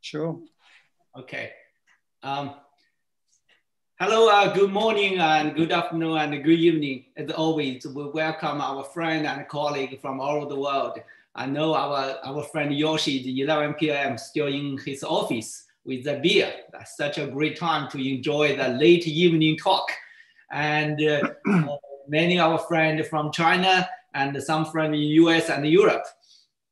Sure. Okay. Um, hello, uh, good morning and good afternoon and good evening. As always, we welcome our friend and colleague from all over the world. I know our, our friend Yoshi is 11 p.m. still in his office with a beer. That's such a great time to enjoy the late evening talk. And uh, many of our friends from China and some from the US and Europe.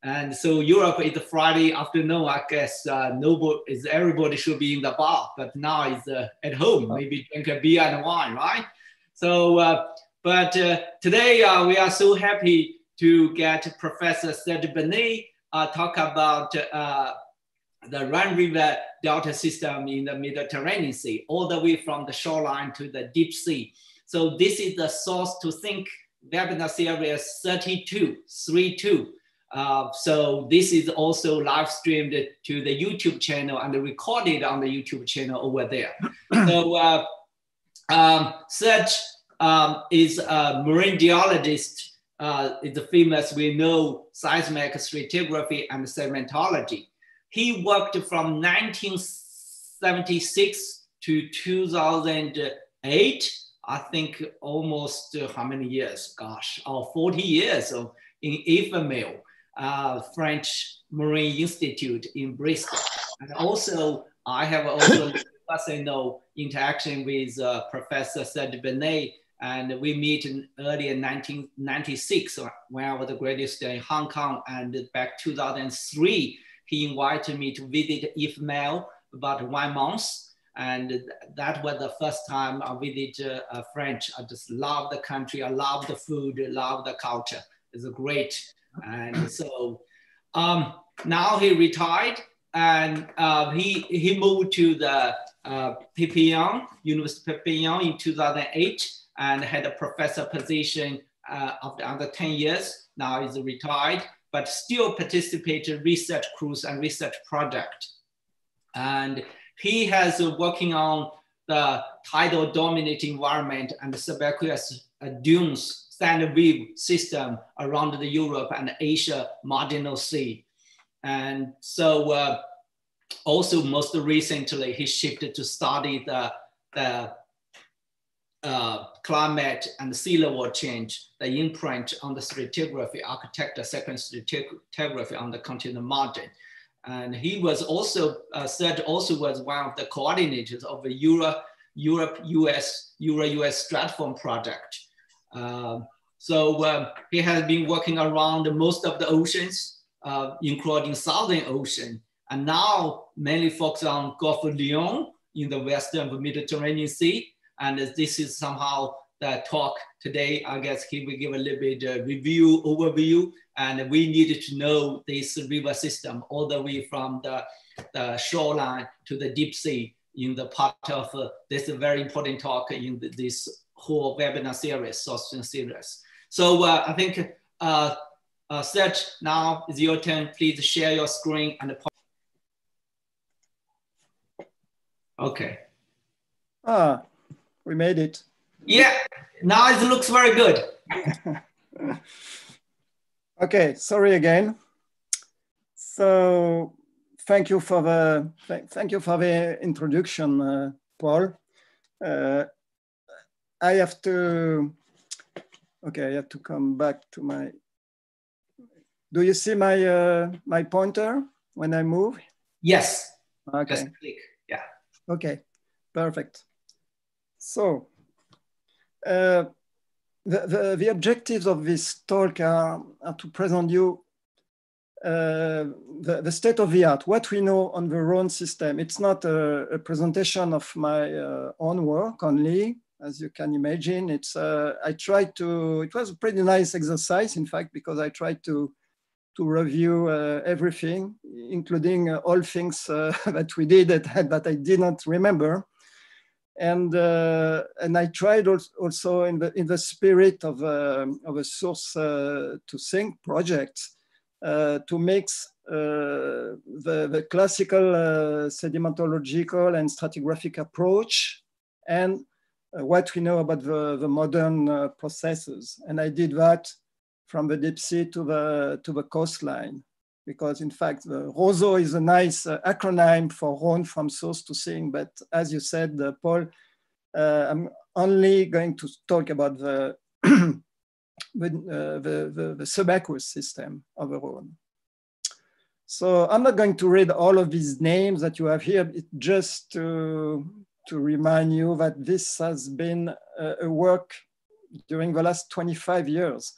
And so Europe is Friday afternoon. I guess uh, nobody is everybody should be in the bar, but now it's uh, at home. Maybe drink a beer and wine, right? So, uh, but uh, today uh, we are so happy to get Professor Serge Berne uh, talk about uh, the Rhine River Delta system in the Mediterranean Sea, all the way from the shoreline to the deep sea. So this is the source to sink webinar series 32, 32. Uh, so this is also live streamed to the YouTube channel and recorded on the YouTube channel over there. so uh, um, Serge um, is a marine geologist, uh, is famous, we know, seismic stratigraphy and sedimentology. He worked from 1976 to 2008, I think almost uh, how many years? Gosh, oh, 40 years of, in IFREMER uh, French Marine Institute in Brest. And also, I have also personal interaction with uh, Professor Serge Berne, and we meet in early in 1996 when I was a graduate student in Hong Kong, and back 2003, he invited me to visit IFREMER about one month. And that was the first time I visited uh, French. I just love the country. I love the food, love the culture. It's a great and so um, now he retired and uh, he, he moved to the uh, University of Perpignan in 2008 and had a professor position uh, after under 10 years. Now he's retired, but still participated research cruise and research project. And he has uh, working on the tidal dominant environment and the subaqueous uh, dunes standard view system around the Europe and Asia marginal sea. And so uh, also most recently, he shifted to study the, the uh, climate and the sea level change, the imprint on the stratigraphy, architecture second stratigraphy on the continental margin. And he was also, uh, said also was one of the coordinators of the Euro, Europe US, Euro US STRATAFORM project. Um, so um, he has been working around most of the oceans, uh, including Southern Ocean, and now mainly focused on Gulf of Lion in the western Mediterranean Sea. And this is somehow the talk today. I guess he will give a little bit uh, review overview, and we needed to know this river system all the way from the, the shoreline to the deep sea in the part of uh, this very important talk in this whole webinar series, Sostin series. So uh, I think uh, uh, Serge, now is your turn. Please share your screen and. Okay. Ah, we made it. Yeah, now it looks very good. okay, sorry again. So thank you for the th thank you for the introduction, uh, Paul. Uh, I have to, okay, I have to come back to my, do you see my, uh, my pointer when I move? Yes. Okay. Just click, yeah. Okay, perfect. So, uh, the, the, the objectives of this talk are, are to present you uh, the, the state of the art, what we know on the Rhone system. It's not a, a presentation of my uh, own work only, as you can imagine. It's uh, I tried to. It was a pretty nice exercise, in fact, because I tried to to review uh, everything, including uh, all things uh, that we did that, that I did not remember. And uh, and I tried also in the in the spirit of um, of a source uh, to sink project to mix the, the classical sedimentological and stratigraphic approach and what we know about the, the modern uh, processes. And I did that from the deep sea to the, to the coastline because in fact, the ROSO is a nice uh, acronym for Rhone from source to sink. But as you said, uh, Paul, uh, I'm only going to talk about the, the, the, the, the subaqueous system of the Rhone. So I'm not going to read all of these names that you have here, just to, to remind you that this has been a, work during the last 25 years.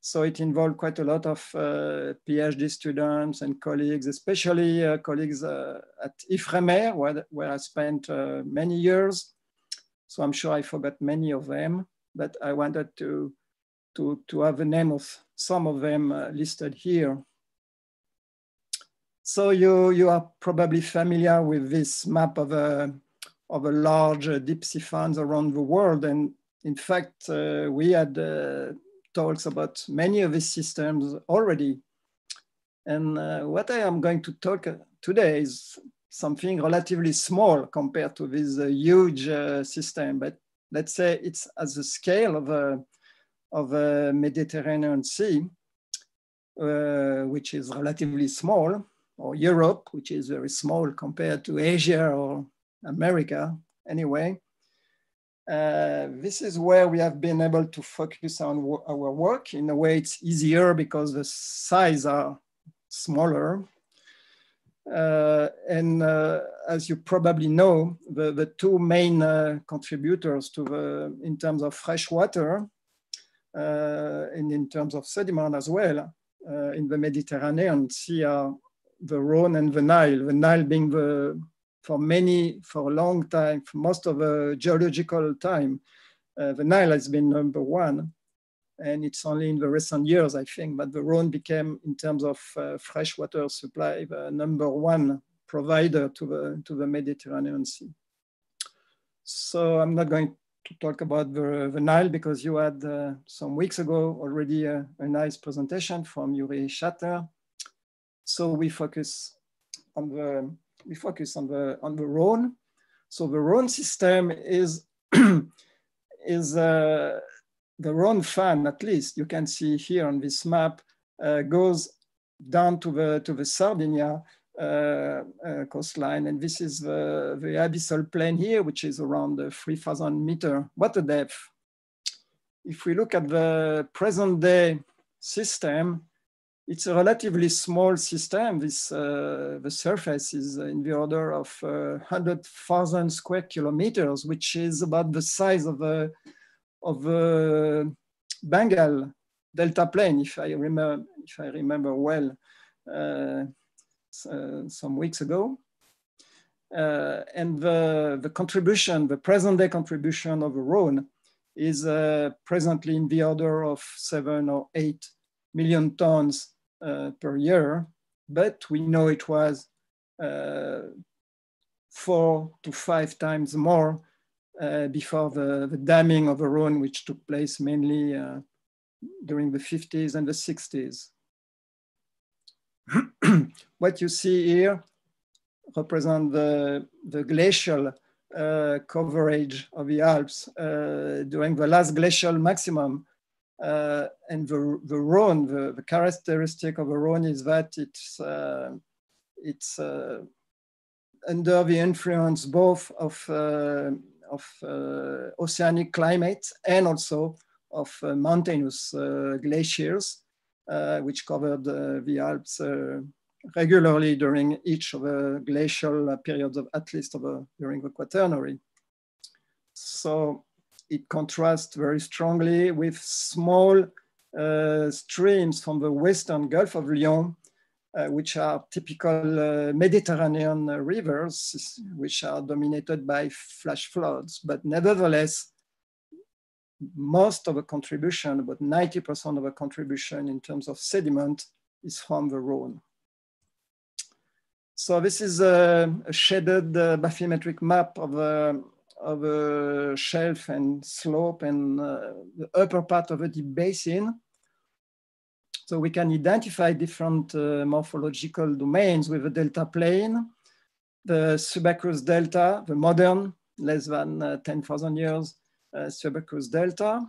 So it involved quite a lot of uh, PhD students and colleagues, especially uh, colleagues uh, at IFREMER, where, where I spent uh, many years. So I'm sure I forgot many of them, but I wanted to, to, to have the name of some of them uh, listed here. So you, you are probably familiar with this map of a, of a large uh, deep sea fans around the world. And in fact, we had talks about many of these systems already. And uh, what I am going to talk today is something relatively small compared to this uh, huge uh, system, but let's say it's at the scale of a, of a Mediterranean Sea, uh, which is relatively small, or Europe, which is very small compared to Asia or America anyway. Uh, this is where we have been able to focus on our work. In a way, it's easier because the size are smaller. Uh, and uh, as you probably know, the, the two main uh, contributors to the, in terms of fresh water uh, and in terms of sediment as well, in the Mediterranean Sea are the Rhone and the Nile, the Nile being the for many, for a long time, for most of the geological time, uh, the Nile has been number one. And it's only in the recent years, I think, that the Rhone became, in terms of uh, freshwater supply, the number one provider to the, to the Mediterranean Sea. So I'm not going to talk about the, the Nile because you had uh, some weeks ago already a, a nice presentation from Yuri Shatner. So we focus on the we focus on the on the Rhone. So the Rhone system is is uh, the Rhone fan, at least you can see here on this map, uh, goes down to the to the Sardinia uh, uh coastline, and this is the, the abyssal plain here, which is around 3,000 meter water depth. If we look at the present day system, it's a relatively small system. This, uh, the surface is in the order of uh, 100,000 square kilometers, which is about the size of a, of a Bengal delta plain, if I remember, if I remember well, uh, uh some weeks ago. Uh, and the, the contribution, the present day contribution of the Rhone is uh, presently in the order of seven or eight million tons per year, but we know it was uh, four to five times more uh, before the, the, damming of the Rhone, which took place mainly during the 50s and the 60s. what you see here represent the, the glacial uh, coverage of the Alps uh, during the last glacial maximum uh, and the, the Rhone, the, the, characteristic of the Rhone is that it's, uh, it's uh, under the influence both of, uh, of uh, oceanic climate and also of uh, mountainous glaciers, which covered the Alps regularly during each of the glacial periods of at least of during the Quaternary. So it contrasts very strongly with small uh, streams from the western Gulf of Lion, uh, which are typical uh, Mediterranean rivers, which are dominated by flash floods. But nevertheless, most of the contribution, about 90% of the contribution in terms of sediment is from the Rhone. So this is a, a shaded uh, bathymetric map of the of a shelf and slope and uh, the upper part of a deep basin. So we can identify different uh, morphological domains with a delta plain, the subaqueous delta, the modern, less than uh, 10,000 years uh, subaqueous delta.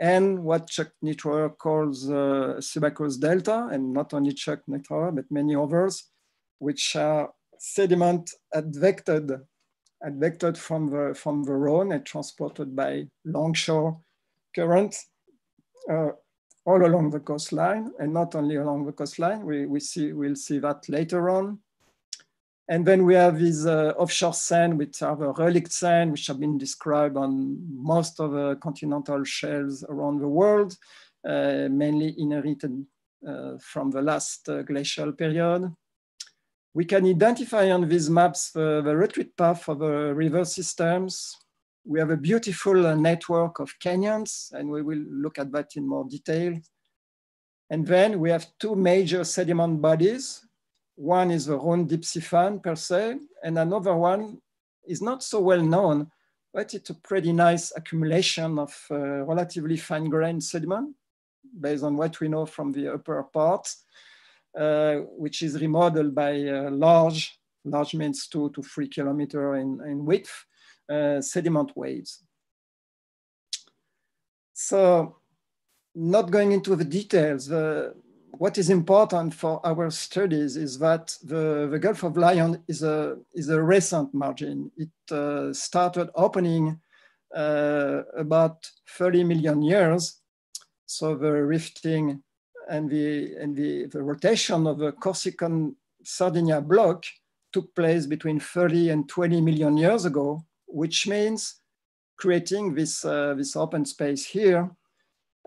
and what Chuck Nittrouer calls uh, subaqueous delta, and not only Chuck Nittrouer, but many others, which are sediment advected, advected from the, from the Rhone and transported by longshore currents uh, all along the coastline, and not only along the coastline, we, we see, we'll see that later on. And then we have these uh, offshore sand, which are the relic sand, which have been described on most of the continental shelves around the world, uh, mainly inherited uh, from the last uh, glacial period. We can identify on these maps the, the retreat path of the river systems. We have a beautiful uh, network of canyons, and we will look at that in more detail. And then we have two major sediment bodies, one is the Rhone deep sea fan per se, and another one is not so well known, but it's a pretty nice accumulation of uh, relatively fine grained sediment based on what we know from the upper part, uh, which is remodeled by uh, large, large means two to three kilometer in, in width, uh, sediment waves. So not going into the details, what is important for our studies is that the, the Gulf of Lion is a, is a recent margin. It uh, started opening uh, about 30 million years. So the rifting and the, and the, the rotation of the Corsican Sardinia block took place between 30 and 20 million years ago, which means creating this, uh, this open space here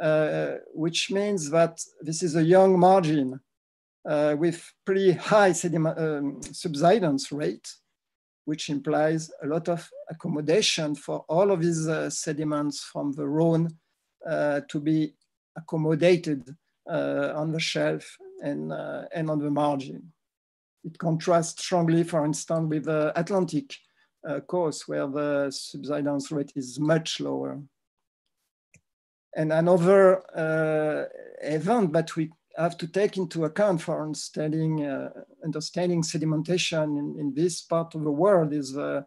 uh, which means that this is a young margin uh, with pretty high um, subsidence rate, which implies a lot of accommodation for all of these uh, sediments from the Rhone uh, to be accommodated on the shelf and, uh, and on the margin. It contrasts strongly, for instance, with the Atlantic coast where the subsidence rate is much lower. And another uh, event that we have to take into account for understanding, uh, understanding sedimentation in, in, this part of the world is uh,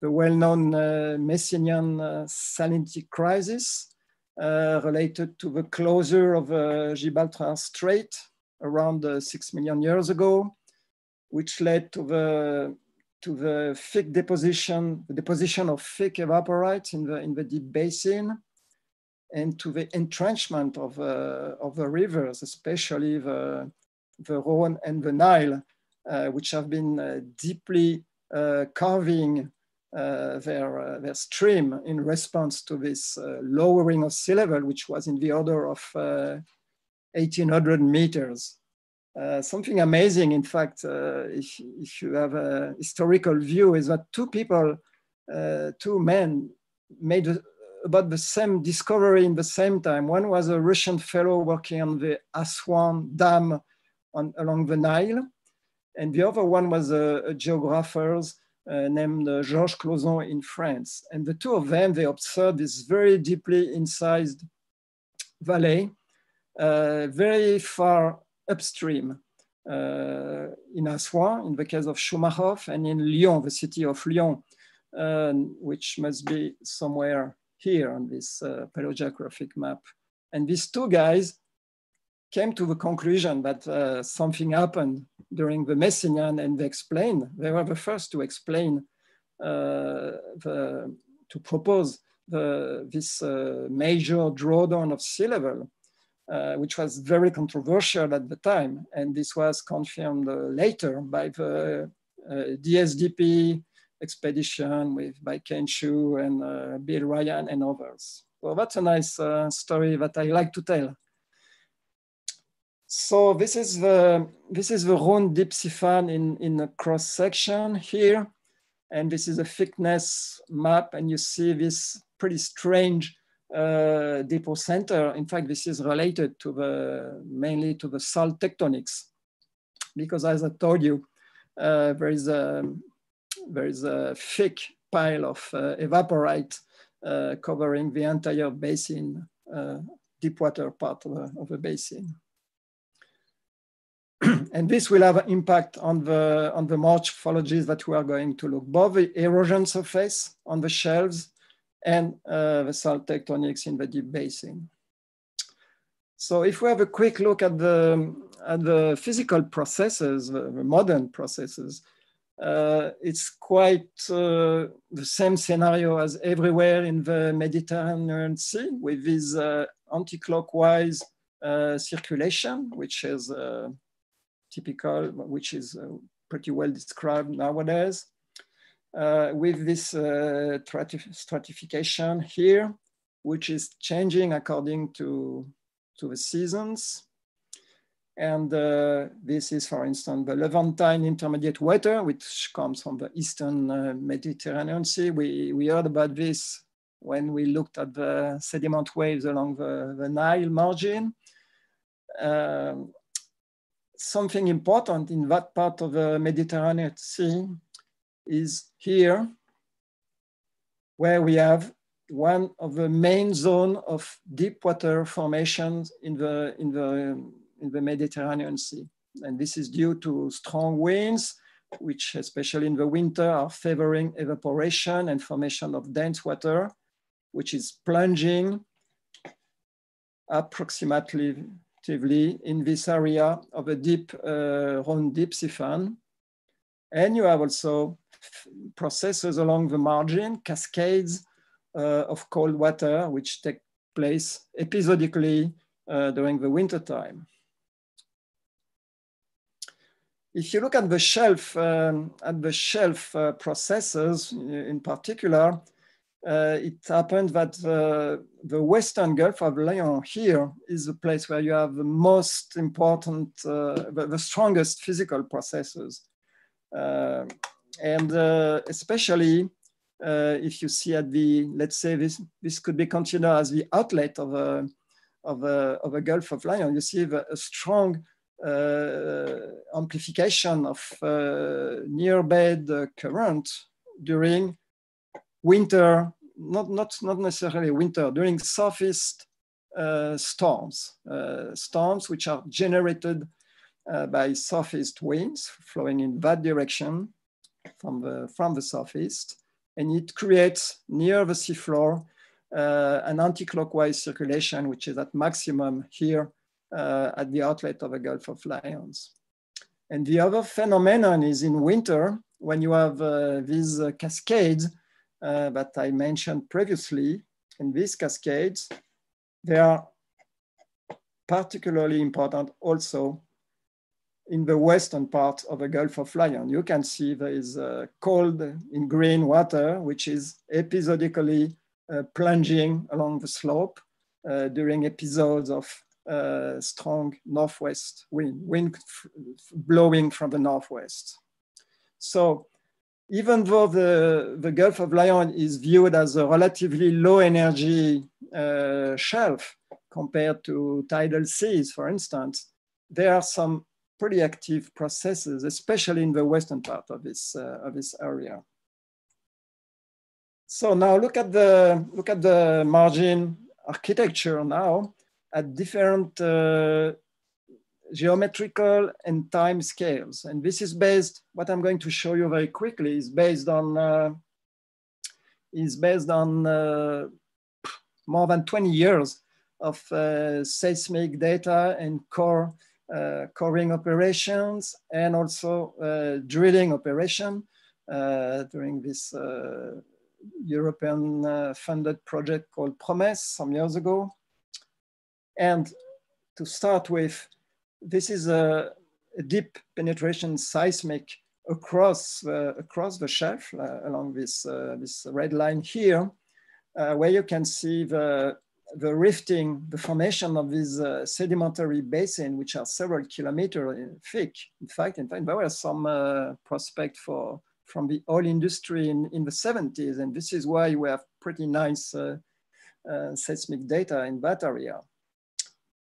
the well-known uh, Messinian uh, salinity crisis uh, related to the closure of Gibraltar Strait around six million years ago, which led to the to the thick deposition, the deposition of thick evaporites in the in the deep basin, and to the entrenchment of, uh, of the rivers, especially the, the Rhone and the Nile, uh, which have been uh, deeply uh, carving uh, their, their stream in response to this lowering of sea level, which was in the order of 1800 meters. Uh, something amazing, in fact, uh, if, if you have a historical view, is that two people, uh, two men, made a, about the same discovery in the same time. One was a Russian fellow working on the Aswan Dam on, along the Nile. And the other one was a, a uh, named uh, Georges Clauzon in France. And the two of them, they observed this very deeply incised valley, uh, very far upstream uh, in Aswan, in the case of Chumakov, and in Lyon, the city of Lyon, uh, which must be somewhere here on this uh, paleogeographic map. And these two guys came to the conclusion that uh, something happened during the Messinian and they explain, they were the first to explain, uh, the, to propose the, this uh, major drawdown of sea level, uh, which was very controversial at the time. And this was confirmed uh, later by the DSDP expedition with by Ken Hsu and uh, Bill Ryan and others. Well, that's a nice uh, story that I like to tell. So this is the this is the Rhone deep sea fan in in a cross section here, and this is a thickness map, and you see this pretty strange uh, depocenter. In fact, this is related to the mainly to the salt tectonics, because as I told you, uh, there is a there is a thick pile of uh, evaporite uh, covering the entire basin, uh, deep water part of the, of the basin. and this will have an impact on the, on the morphologies that we are going to look, both the erosion surface on the shelves and uh, the salt tectonics in the deep basin. So if we have a quick look at the, at the physical processes, the, the modern processes, uh, it's quite uh, the same scenario as everywhere in the Mediterranean Sea with this uh, anti-clockwise uh, circulation, which is uh, typical, which is uh, pretty well described nowadays. with this stratification here, which is changing according to, to the seasons. And uh, this is, for instance, the Levantine intermediate water, which comes from the Eastern uh, Mediterranean Sea. We, we heard about this when we looked at the sediment waves along the, the Nile margin. Um, something important in that part of the Mediterranean Sea is here, where we have one of the main zone of deep water formations in the, in the in the Mediterranean Sea. And this is due to strong winds, which especially in the winter are favoring evaporation and formation of dense water, which is plunging approximately in this area of a deep uh, deep sea fan. And you have also processes along the margin, cascades uh, of cold water, which take place episodically uh, during the winter time if you look at the shelf, um, at the shelf uh, processes in particular, uh, it happened that uh, the Western Gulf of Lion here is the place where you have the most important, uh, the, the, strongest physical processes. Uh, and uh, especially if you see at the, let's say this, this could be considered as the outlet of a, of a, of a Gulf of Lion, you see the, a strong uh, amplification of uh, near bed current during winter, not, not, not necessarily winter, during southeast uh, storms, storms which are generated by southeast winds flowing in that direction from the, from the southeast. And it creates near the seafloor uh, an anti-clockwise circulation, which is at maximum here uh, at the outlet of the Gulf of Lions. And the other phenomenon is in winter, when you have uh, these uh, cascades uh, that I mentioned previously, in these cascades, they are particularly important also in the western part of the Gulf of Lion. You can see there is uh, cold in green water, which is episodically uh, plunging along the slope uh, during episodes of uh, strong northwest wind, wind blowing from the northwest. So even though the, the Gulf of Lion is viewed as a relatively low energy uh, shelf compared to tidal seas, for instance, there are some pretty active processes, especially in the western part of this, uh, of this area. So now look at the, look at the margin architecture now at different uh, geometrical and time scales. And this is based, what I'm going to show you very quickly is based on, uh, is based on uh, more than 20 years of uh, seismic data and core uh, coring operations and also uh, drilling operation during this European funded project called PROMESS some years ago. And to start with, this is a, a deep penetration seismic across, uh, across the shelf uh, along this, uh, this red line here, uh, where you can see the, the rifting, the formation of this uh, sedimentary basin, which are several kilometers thick. In fact, in fact, there was some uh, prospect for from the oil industry in, in the 70s, and this is why we have pretty nice seismic data in that area.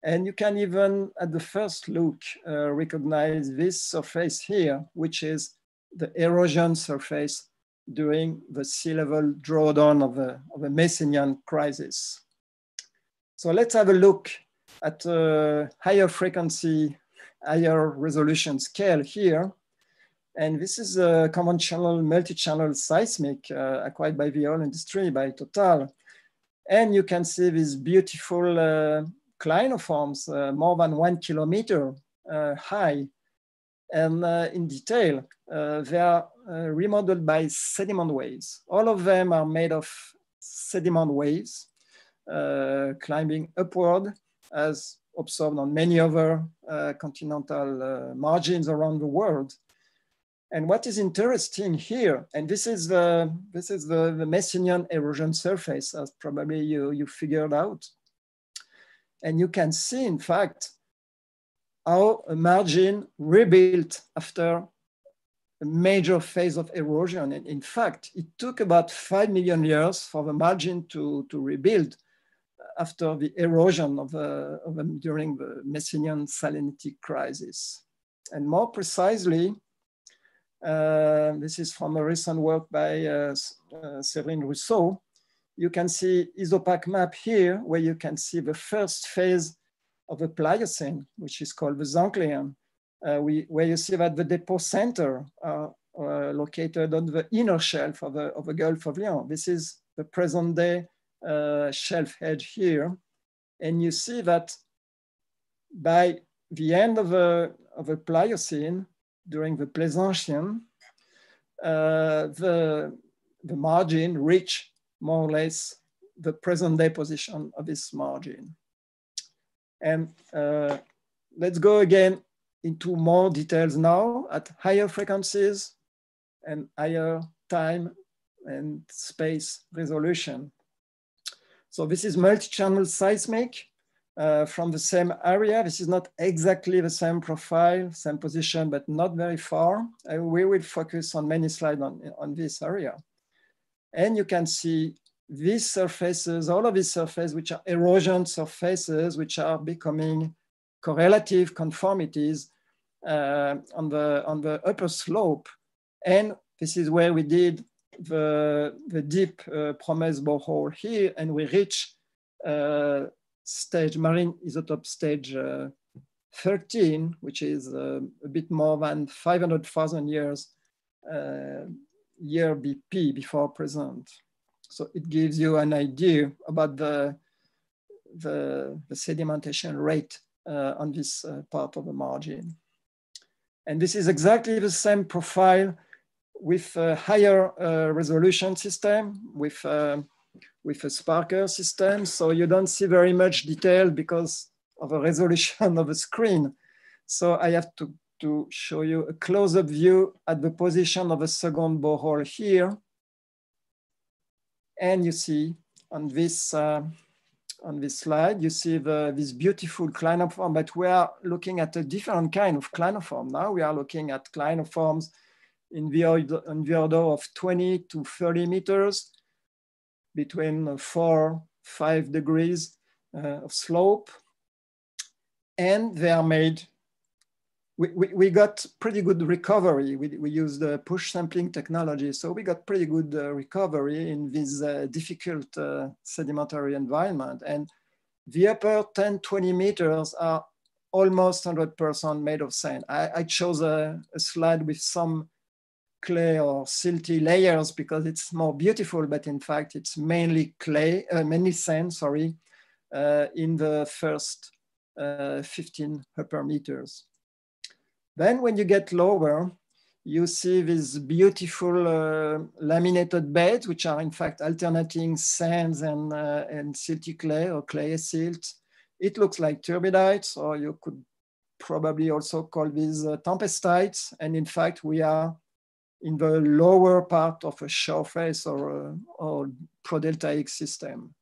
And you can even, at the first look, uh, recognize this surface here, which is the erosion surface during the sea level drawdown of a, of a Messinian crisis. So let's have a look at a higher frequency, higher resolution scale here. And this is a conventional multi-channel seismic uh, acquired by the oil industry, by Total. And you can see this beautiful uh, clinoforms, uh, more than one kilometer uh, high. And uh, in detail, uh, they are remodeled by sediment waves. All of them are made of sediment waves climbing upward as observed on many other continental margins around the world. And what is interesting here, and this is the this is the, the Messinian erosion surface, as probably you, you figured out. And you can see, in fact, how a margin rebuilt after a major phase of erosion. And in fact, it took about 5 million years for the margin to, to rebuild after the erosion of, uh, of um, during the Messinian salinity crisis. And more precisely, uh, this is from a recent work by uh, uh, Rousseau. You can see isopach map here, where you can see the first phase of the Pliocene, which is called the Zanclean, uh, we, where you see that the depocenter are uh, located on the inner shelf of the, of the Gulf of Lion. This is the present day uh, shelf edge here. And you see that by the end of the, of the Pliocene, during the Pleistocene, uh, the, the margin reached more or less the present day position of this margin. And uh, let's go again into more details now at higher frequencies and higher time and space resolution. So this is multi-channel seismic uh, from the same area. This is not exactly the same profile, same position, but not very far. And we will focus on many slides on, on this area. And you can see these surfaces, all of these surfaces, which are erosion surfaces, which are becoming correlative conformities uh, on, the, on the upper slope. And this is where we did the, the deep uh, PROMESS borehole here, and we reach uh, stage, marine isotope stage uh, 13, which is uh, a bit more than 500,000 years uh, year BP before present. So it gives you an idea about the, the, the sedimentation rate uh, on this uh, part of the margin. And this is exactly the same profile with a higher uh, resolution system, with with a Sparker system. So you don't see very much detail because of the resolution of the screen. So I have to, to show you a close-up view at the position of a second borehole here. And you see on this, uh, on this slide, you see the, this beautiful clinoform, but we are looking at a different kind of clinoform. Now we are looking at clinoforms in the, in the order of 20 to 30 meters between four, five degrees uh, of slope. And they are made, we, we, we got pretty good recovery. We, we used the push sampling technology. So we got pretty good uh, recovery in this uh, difficult uh, sedimentary environment. And the upper 10, 20 meters are almost 100% made of sand. I, I chose a, a slide with some clay or silty layers because it's more beautiful, but in fact it's mainly clay, uh, mainly sand, sorry, uh, in the first uh, 15 upper meters. Then when you get lower, you see these beautiful uh, laminated beds, which are in fact alternating sands and, uh, and silty clay or clay silt. It looks like turbidites, or you could probably also call these uh, tempestites. And in fact, we are in the lower part of a shore face or, a, or prodeltaic system,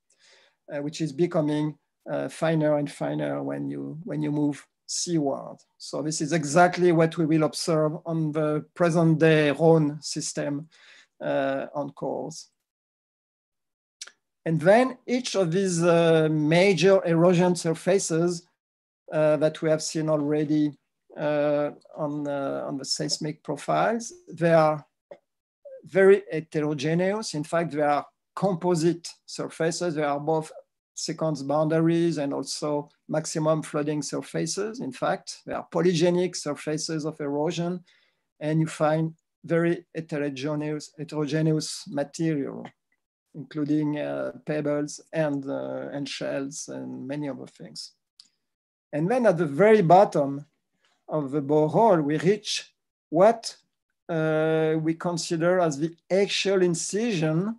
uh, which is becoming uh, finer and finer when you, when you move seaward. So this is exactly what we will observe on the present day Rhône system uh, on cores. And then each of these uh, major erosion surfaces uh, that we have seen already uh, on, uh, on the seismic profiles. They are very heterogeneous. In fact, they are composite surfaces. They are both sequence boundaries and also maximum flooding surfaces. In fact, they are polygenic surfaces of erosion. and you find very heterogeneous, heterogeneous material, including uh, pebbles and, uh, and shells and many other things. And then at the very bottom of the borehole, we reach what uh, we consider as the actual incision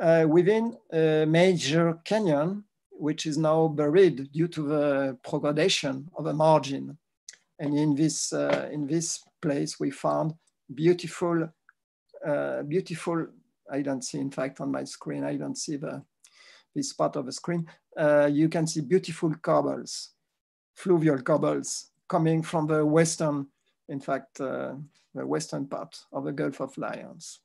uh, within a major canyon, which is now buried due to the progradation of a margin. And in this, uh, in this place, we found beautiful, uh, beautiful, I don't see, in fact, on my screen, I don't see the, this part of the screen. Uh, you can see beautiful cobbles, fluvial cobbles coming from the western, in fact, uh, the western part of the Gulf of Lions.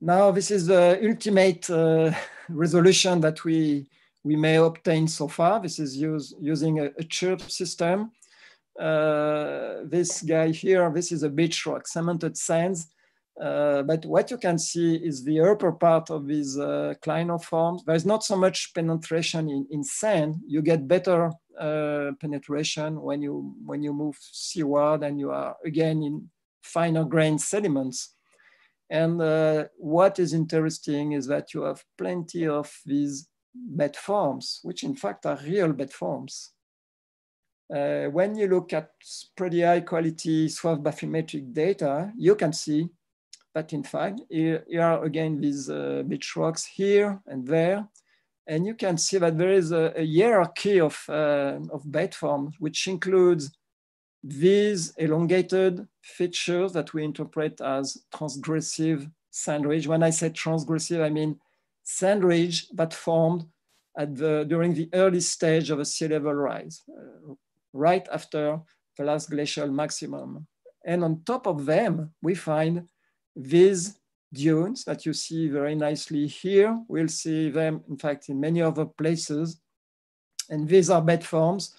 Now, this is the ultimate uh, resolution that we, we may obtain so far. This is use, using a, a chirp system. Uh, this guy here, this is a beach rock, cemented sands. Uh, but what you can see is the upper part of these uh, clinoforms. There's not so much penetration in, in sand. You get better uh, penetration when you, when you move seaward and you are again in finer grained sediments. And uh, what is interesting is that you have plenty of these bed forms, which in fact are real bed forms. Uh, when you look at pretty high quality swath bathymetric data, you can see that in fact, here, here are again these uh, beach rocks here and there. And you can see that there is a, a hierarchy of, uh, of bed forms, which includes these elongated features that we interpret as transgressive sand ridge. When I say transgressive, I mean sand ridge that formed at the, during the early stage of a sea level rise, uh, right after the last glacial maximum. And on top of them, we find these dunes that you see very nicely here. We'll see them, in fact, in many other places. And these are bed forms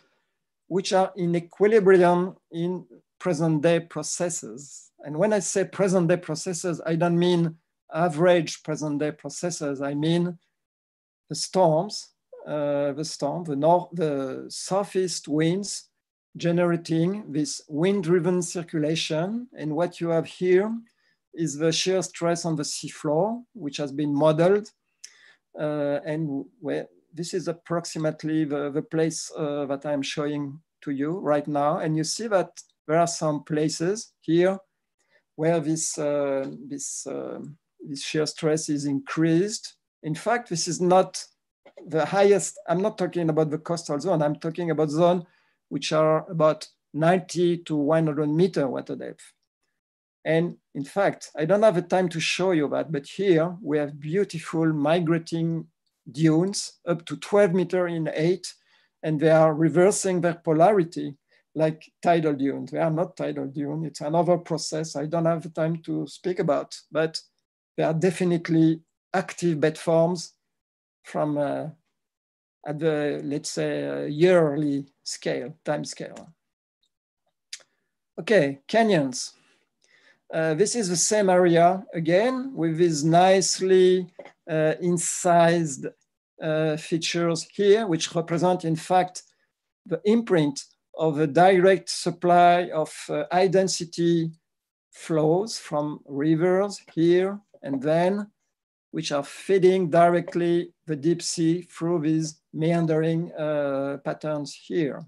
which are in equilibrium in present day processes. And when I say present day processes, I don't mean average present day processes. I mean the storms, uh, the storm, the, north, the southeast winds generating this wind-driven circulation. And what you have here is the shear stress on the seafloor, which has been modeled. Uh, and where this is approximately the, the place uh, that I'm showing to you right now. And you see that there are some places here where this, uh, this, uh, this shear stress is increased. In fact, this is not the highest, I'm not talking about the coastal zone, I'm talking about zone which are about 90 to 100 meter water depth. And in fact, I don't have the time to show you that, but here we have beautiful migrating dunes up to 12 meter in height, and they are reversing their polarity like tidal dunes. They are not tidal dunes. it's another process I don't have time to speak about, but they are definitely active bed forms from uh, at the, let's say, uh, yearly scale, time scale. Okay, canyons. Uh, this is the same area again with these nicely uh, incised uh, features here, which represent in fact the imprint of a direct supply of uh, high density flows from rivers here and then, which are feeding directly the deep sea through these meandering uh, patterns here.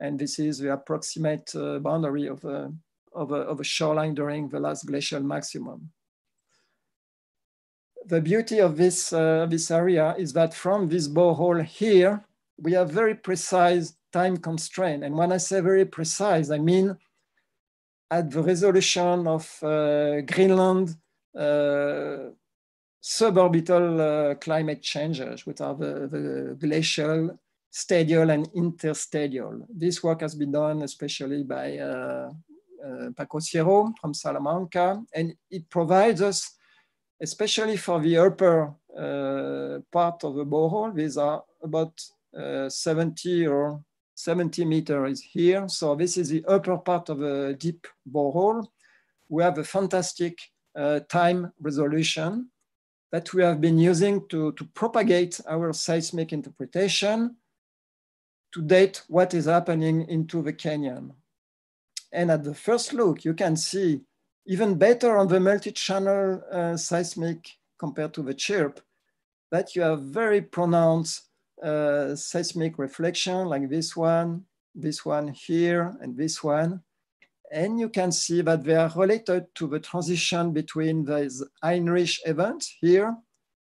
And this is the approximate uh, boundary of the of a, of a shoreline during the last glacial maximum. The beauty of this, uh, this area is that from this borehole here, we have very precise time constraint. And when I say very precise, I mean at the resolution of uh, Greenland uh, suborbital uh, climate changes, which are the, the glacial, stadial, and interstadial. This work has been done especially by uh, uh, Paco Sierro from Salamanca, and it provides us, especially for the upper uh, part of the borehole, these are about uh, 70 or 70 meters here. So this is the upper part of a deep borehole. We have a fantastic uh, time resolution that we have been using to, to propagate our seismic interpretation to date what is happening into the canyon. And at the first look, you can see even better on the multi-channel uh, seismic compared to the chirp, that you have very pronounced uh, seismic reflection like this one, this one here, and this one. And you can see that they are related to the transition between these Heinrich events here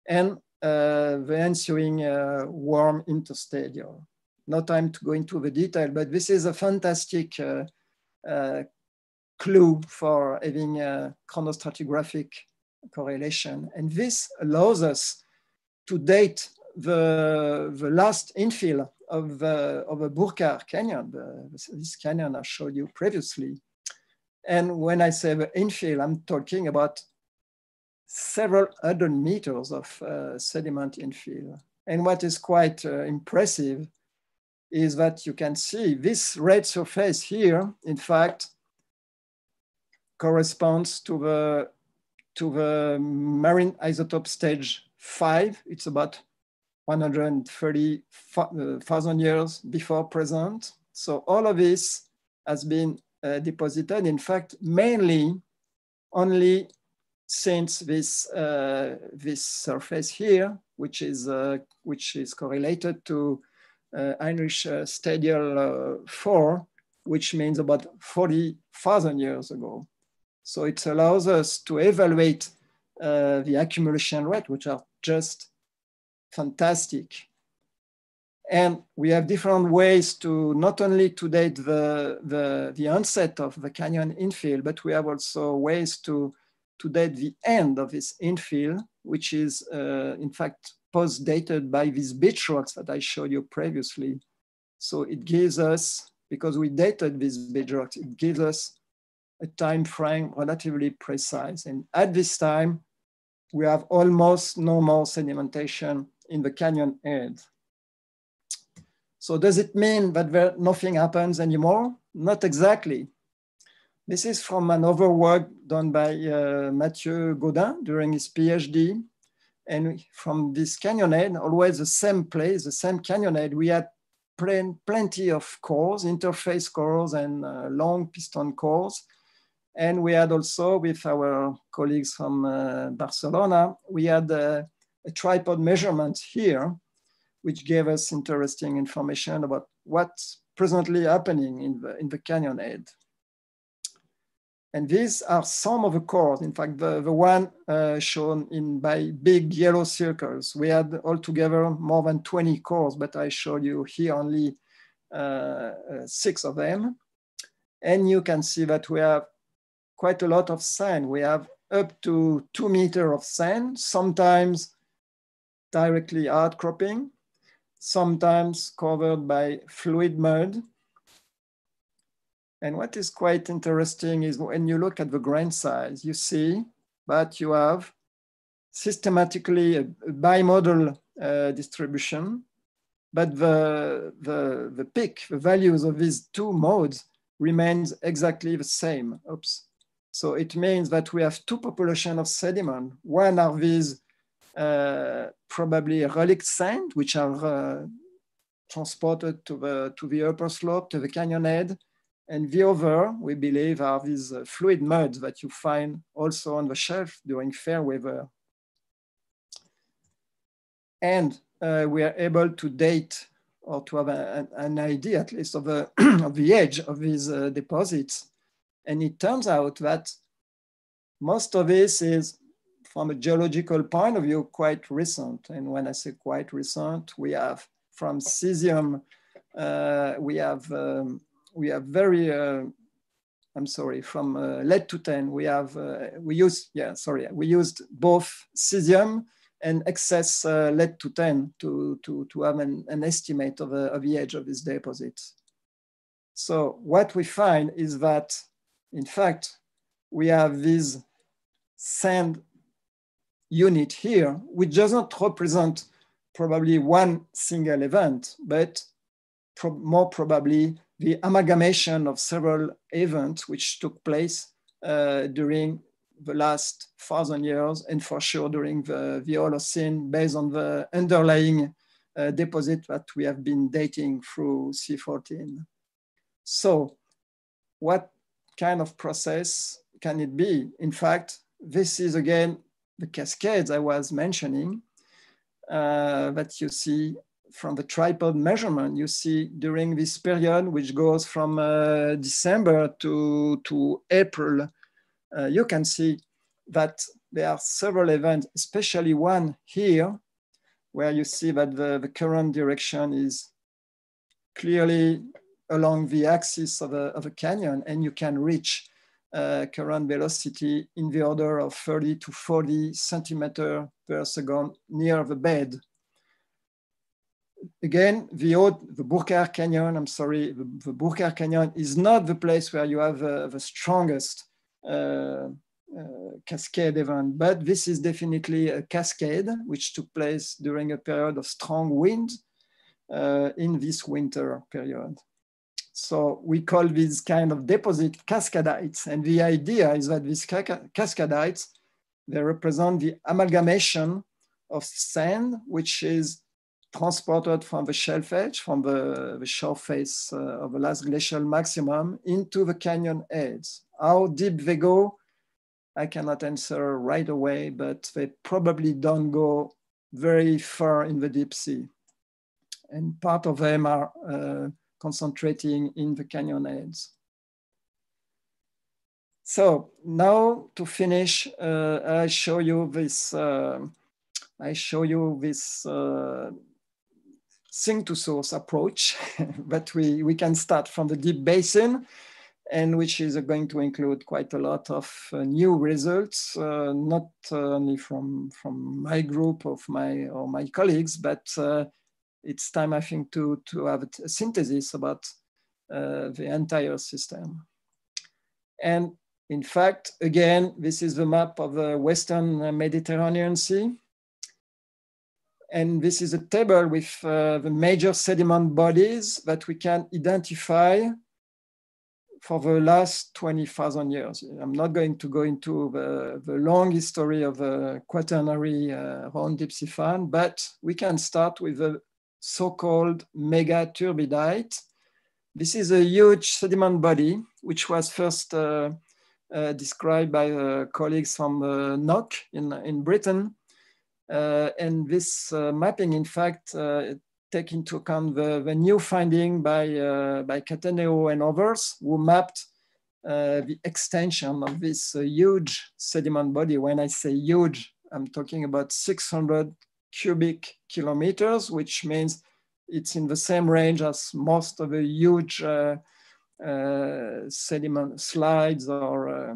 and uh, the ensuing uh, warm interstadial. No time to go into the detail, but this is a fantastic uh, uh clue for having a chronostratigraphic correlation. And this allows us to date the, the last infill of, uh, of a Bourcart Canyon, the, this canyon I showed you previously. And when I say the infill, I'm talking about several hundred meters of uh, sediment infill. And what is quite uh, impressive is that you can see this red surface here, in fact, corresponds to the, to the marine isotope stage five. It's about 130,000 years before present. So all of this has been uh, deposited, in fact, mainly only since this, uh, this surface here, which is, uh, which is correlated to uh, Heinrich uh, Stadial uh, 4, which means about 40,000 years ago. So it allows us to evaluate the accumulation rate, which are just fantastic. And we have different ways to not only to date the, the, the onset of the canyon infill, but we have also ways to, to date the end of this infill, which is uh, in fact post-dated by these beach rocks that I showed you previously. So it gives us, because we dated these beach rocks, it gives us a time frame relatively precise. And at this time, we have almost no more sedimentation in the canyon head. So does it mean that nothing happens anymore? Not exactly. This is from an overwork done by uh, Mathieu Gaudin during his PhD. And from this canyon head, always the same place, the same canyon head, we had plen plenty of cores, interface cores and uh, long piston cores. And we had also with our colleagues from uh, Barcelona, we had uh, a tripod measurement here, which gave us interesting information about what's presently happening in the, in the canyon head. And these are some of the cores. In fact, the, the one uh, shown in by big yellow circles. We had altogether more than 20 cores, but I showed you here only uh, uh, six of them. And you can see that we have quite a lot of sand. We have up to two meter of sand, sometimes directly outcropping, sometimes covered by fluid mud. And what is quite interesting is when you look at the grain size, you see that you have systematically a, bimodal uh, distribution, but the, the, the peak, the values of these two modes remains exactly the same. Oops. So it means that we have two populations of sediment. One are these uh, probably relic sand, which are uh, transported to the, to the upper slope, to the canyon head. And the other, we believe, are these uh, fluid muds that you find also on the shelf during fair weather. And uh, we are able to date or to have a, an idea at least of, the of the age of these uh, deposits. And it turns out that most of this is from a geological point of view, quite recent. And when I say quite recent, we have from cesium, uh, we have um, we have very, uh, I'm sorry, from uh, lead-210, we have, uh, we use, yeah, sorry, we used both cesium and excess uh, lead-210 to, to, to have an, an estimate of, of the age of this deposit. So what we find is that, in fact, we have this sand unit here, which does not represent probably one single event, but pro more probably the amalgamation of several events which took place uh, during the last thousand years and for sure during the, the Holocene based on the underlying uh, deposit that we have been dating through C14. So what kind of process can it be? In fact, this is again the cascades I was mentioning uh, that you see from the tripod measurement, you see during this period, which goes from uh, December to, to April, uh, you can see that there are several events, especially one here, where you see that the, the current direction is clearly along the axis of a, of a canyon and you can reach uh, current velocity in the order of 30 to 40 centimeter per second near the bed. Again, the, the Bourcart Canyon, I'm sorry, the, the Canyon is not the place where you have uh, the strongest uh, uh, cascade event, but this is definitely a cascade which took place during a period of strong wind uh, in this winter period. So we call these kind of deposit cascadites. And the idea is that these cascadites, they represent the amalgamation of sand, which is transported from the shelf edge, from the, the shore face uh, of the last glacial maximum into the canyon edge. How deep they go, I cannot answer right away, but they probably don't go very far in the deep sea. And part of them are uh, concentrating in the canyon heads. So now to finish, uh, I show you this, uh, I show you this uh, sink to source approach, but we, we can start from the deep basin and which is going to include quite a lot of uh, new results, uh, not only from, from my group of my, or my colleagues, but uh, it's time, I think, to, to have a synthesis about uh, the entire system. And in fact, again, this is the map of the Western Mediterranean Sea. And this is a table with uh, the major sediment bodies that we can identify for the last 20,000 years. I'm not going to go into the, the long history of the quaternary uh, Rhone deep sea fan, but we can start with the so-called megaturbidite. This is a huge sediment body, which was first uh, uh, described by uh, colleagues from uh, NOC in, in Britain. Uh, and this uh, mapping, in fact, take into account the, the new finding by, by Cattaneo and others who mapped the extension of this huge sediment body. When I say huge, I'm talking about 600 cubic kilometers, which means it's in the same range as most of the huge uh, uh, sediment slides or uh,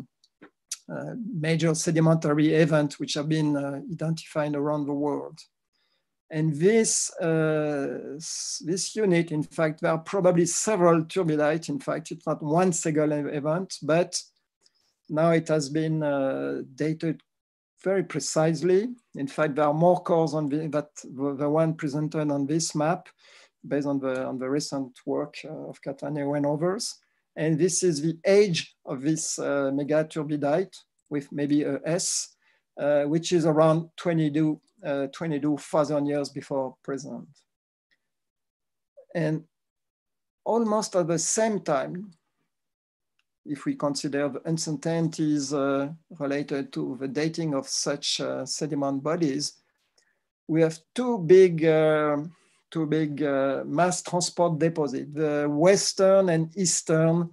uh major sedimentary events which have been uh, identified around the world. And this, uh, this unit, in fact, there are probably several turbidites. In fact, it's not one single event, but now it has been dated very precisely. In fact, there are more cores on the, that the one presented on this map based on the, on the recent work uh, of Cattaneo and others. And this is the age of this uh, megaturbidite with maybe a S, uh, which is around 22, uh, 22,000 years before present. And almost at the same time, if we consider the uncertainties uh, related to the dating of such uh, sediment bodies, we have two big, uh, two big uh, mass transport deposits, the western and eastern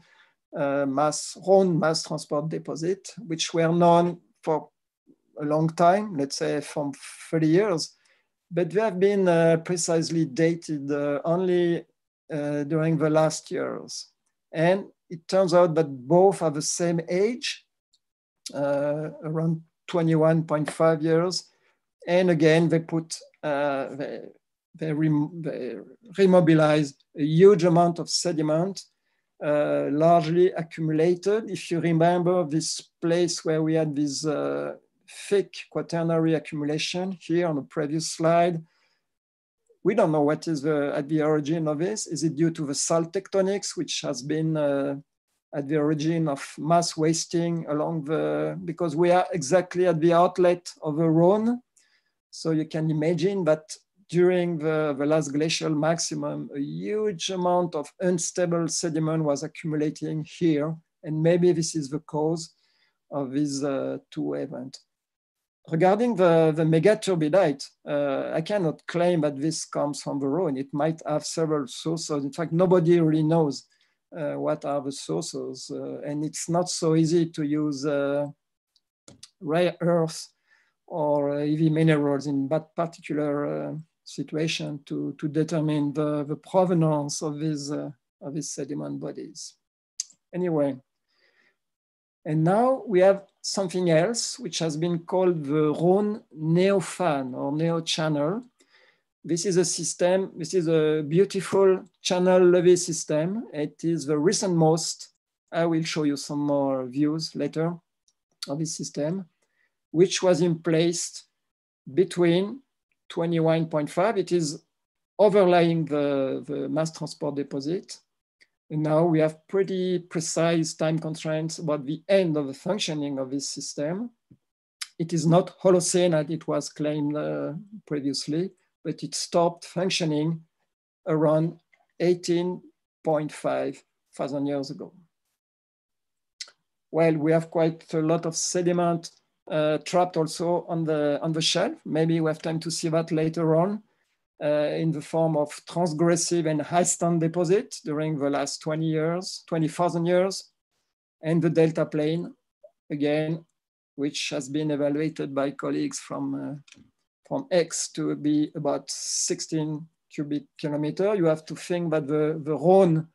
uh, mass, Rhone mass transport deposit, which were known for a long time, let's say from 30 years, but they have been uh, precisely dated only during the last years. And it turns out that both are the same age, uh, around 21.5 years. And again, they put, uh, they, they, they, remobilize a huge amount of sediment, uh, largely accumulated. If you remember this place where we had this uh, thick quaternary accumulation here on the previous slide, we don't know what is the, at the origin of this. Is it due to the salt tectonics, which has been uh, at the origin of mass wasting along the, because we are exactly at the outlet of the Rhone. So you can imagine that during the, the last glacial maximum, a huge amount of unstable sediment was accumulating here. And maybe this is the cause of these uh, two events. Regarding the, the megaturbidite, uh, I cannot claim that this comes from the Rhone. It might have several sources. In fact, nobody really knows uh, what are the sources. Uh, and it's not so easy to use uh, rare earths or heavy minerals in that particular uh, situation to, to determine the, the provenance of these, uh, of these sediment bodies. Anyway, and now we have something else, which has been called the Rhone Neofan or Neo channel. This is a system, this is a beautiful channel levee system. It is the recent most, I will show you some more views later of this system, which was in place between 21.5, it is overlaying the, the mass transport deposit, and now we have pretty precise time constraints about the end of the functioning of this system. It is not Holocene as it was claimed uh, previously, but it stopped functioning around 18.5 thousand years ago. Well, we have quite a lot of sediment uh, trapped also on the, on the shelf. Maybe we have time to see that later on in the form of transgressive and high stand deposit during the last 20 years, 20,000 years, and the delta plain, again, which has been evaluated by colleagues from, uh, from Aix to be about 16 cubic kilometer. You have to think that the, the Rhone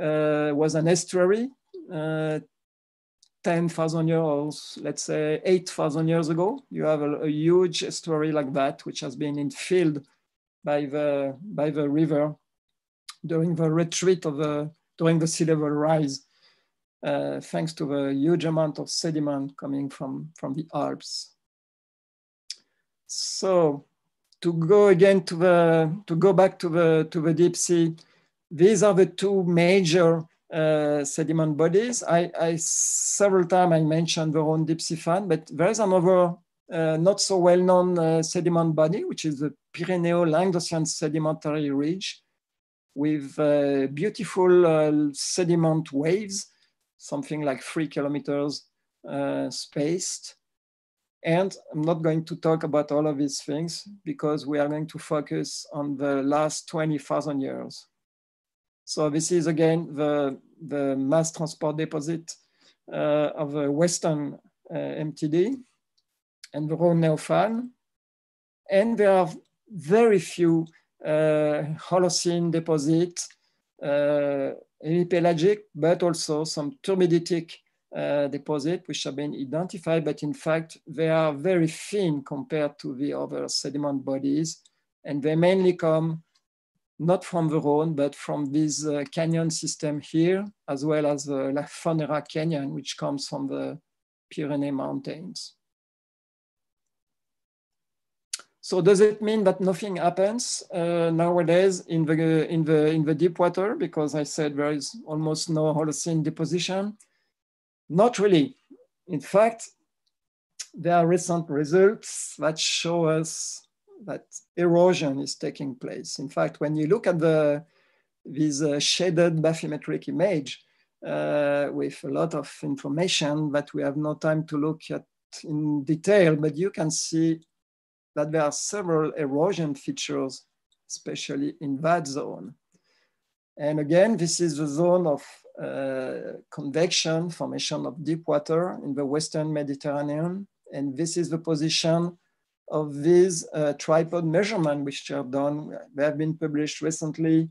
uh, was an estuary uh, 10,000 years, let's say 8,000 years ago. You have a, a, huge estuary like that, which has been infilled by the, by the river during the retreat of the, during the sea level rise, uh, thanks to the huge amount of sediment coming from, from the Alps. So to go again to the, to go back to the, to the deep sea, these are the two major uh, sediment bodies. I, I several times I mentioned the Rhone deep sea fan, but there's another uh, not so well-known uh, sediment body, which is the Pyreneo-Languedocian sedimentary ridge with uh, beautiful uh, sediment waves, something like three kilometers uh, spaced. And I'm not going to talk about all of these things because we are going to focus on the last 20,000 years. So this is again the, the mass transport deposit uh, of the Western MTD and the Rhone Neofan. And there are very few uh, Holocene deposits, uh, hemipelagic, but also some turbiditic uh, which have been identified, but in fact, they are very thin compared to the other sediment bodies. And they mainly come not from the Rhone, but from this uh, canyon system here, as well as the La Fonera Canyon, which comes from the Pyrenees Mountains. So does it mean that nothing happens uh, nowadays in the, in, the, in the deep water? Because I said there is almost no Holocene deposition. Not really. In fact, there are recent results that show us that erosion is taking place. In fact, when you look at the, this uh, shaded bathymetric image uh, with a lot of information that we have no time to look at in detail, but you can see that there are several erosion features, especially in that zone. And again, this is the zone of uh, convection, formation of deep water in the Western Mediterranean. And this is the position of these uh, tripod measurements, which are done. They have been published recently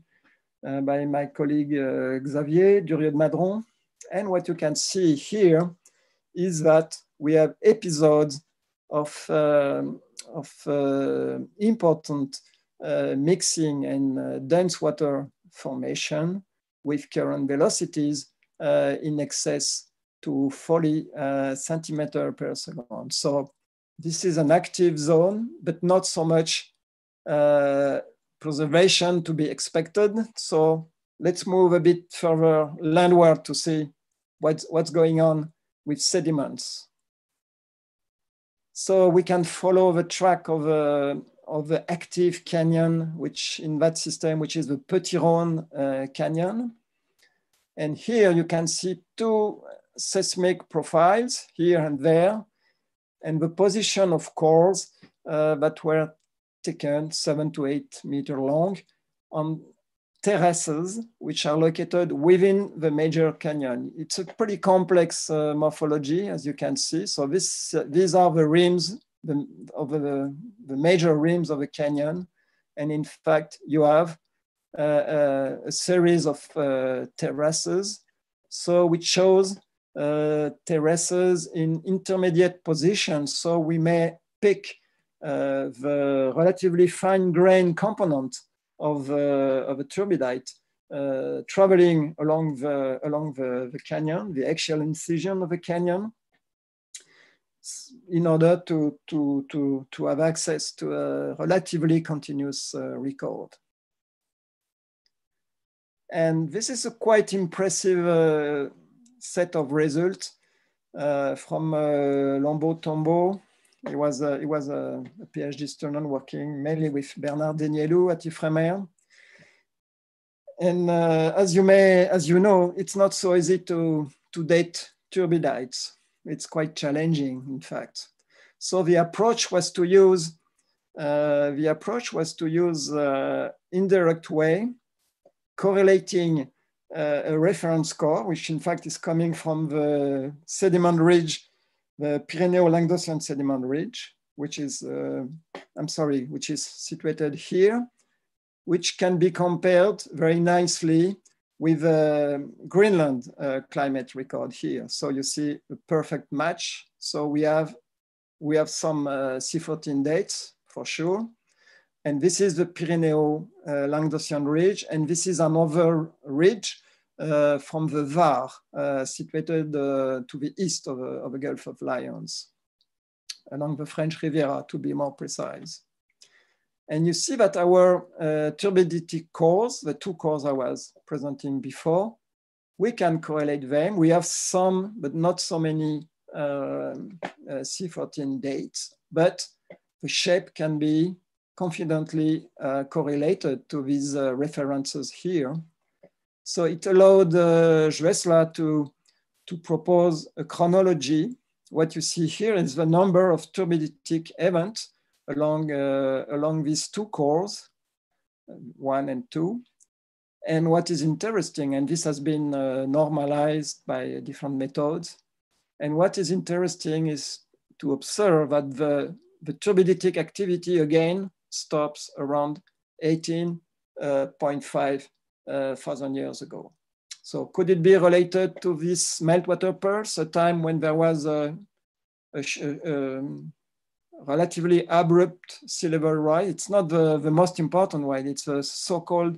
uh, by my colleague uh, Xavier Durrieu de Madron. And what you can see here is that we have episodes of um, of uh, important uh, mixing and uh, dense water formation with current velocities in excess to 40 centimeter per second. So this is an active zone, but not so much preservation to be expected. So let's move a bit further landward to see what's, what's going on with sediments. So we can follow the track of, uh, of the active canyon, which in that system, which is the Petit Rhone uh, Canyon. And here you can see two seismic profiles here and there, and the position of cores uh, that were taken seven to eight meter long on terraces, which are located within the major canyon. It's a pretty complex uh, morphology, as you can see. So this, uh, these are the rims the, of the, the major rims of the canyon. And in fact, you have uh, uh a series of uh, terraces. So we chose uh, terraces in intermediate positions. So we may pick the relatively fine grain component of, uh, of a turbidite uh, traveling along the, along the, the canyon, the axial incision of the canyon, in order to, to, to, to have access to a relatively continuous uh, record. And this is a quite impressive uh, set of results uh, from uh, Lombo Tombo he was a, he was a, a PhD student working mainly with Bernard Dennielou at Ifremer. And uh, as you may, as you know, it's not so easy to, to date turbidites. It's quite challenging, in fact. So the approach was to use uh, the approach was to use uh, indirect way, correlating uh, a reference core, which in fact is coming from the sediment ridge the Pyreneo-Languedocian sediment ridge, which is, uh, I'm sorry, which is situated here, which can be compared very nicely with uh, Greenland uh, climate record here. So you see a perfect match. So we have, we have some uh, C14 dates for sure. And this is the Pyreneo-Languedocian uh, ridge. And this is another ridge uh, from the Var, uh, situated uh, to the east of, of the Gulf of Lions, along the French Riviera, to be more precise. And you see that our uh, turbidity cores, the two cores I was presenting before, we can correlate them. We have some, but not so many uh, uh, C14 dates, but the shape can be confidently uh, correlated to these references here. So it allowed uh, to, to propose a chronology. What you see here is the number of turbiditic events along, uh, along these two cores, one and two. And what is interesting, and this has been uh, normalized by different methods, and what is interesting is to observe that the, the turbiditic activity again stops around 18.5 uh, thousand years ago. So could it be related to this meltwater pulse, a time when there was a, a, a um, relatively abrupt sea level rise? It's not the, the most important one, it's a so-called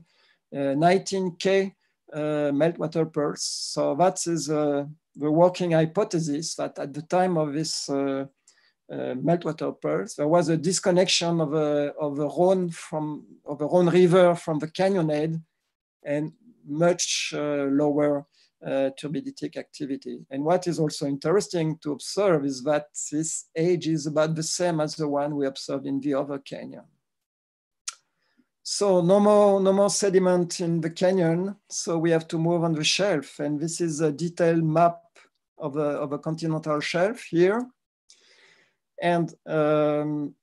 uh, 19K uh, meltwater pulse. So that is uh, the working hypothesis that at the time of this uh, uh, meltwater pulse, there was a disconnection of, a, of the Rhone from of the Rhone River from the canyon head and much uh, lower uh, turbiditic activity. And what is also interesting to observe is that this age is about the same as the one we observed in the other canyon. So no more, no more sediment in the canyon. So we have to move on the shelf. And this is a detailed map of a, of a continental shelf here. And um,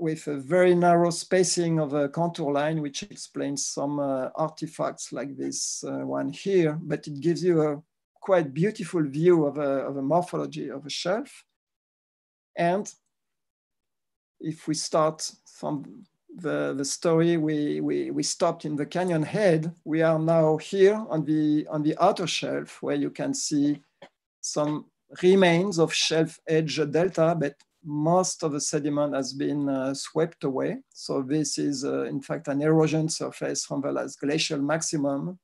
with a very narrow spacing of a contour line, which explains some uh, artifacts like this uh, one here, but it gives you a quite beautiful view of a, of a morphology of a shelf. And if we start from the, the story, we, we, we stopped in the canyon head, we are now here on the, on the outer shelf where you can see some remains of shelf edge delta, but most of the sediment has been uh, swept away. So this is uh, in fact an erosion surface from the last glacial maximum.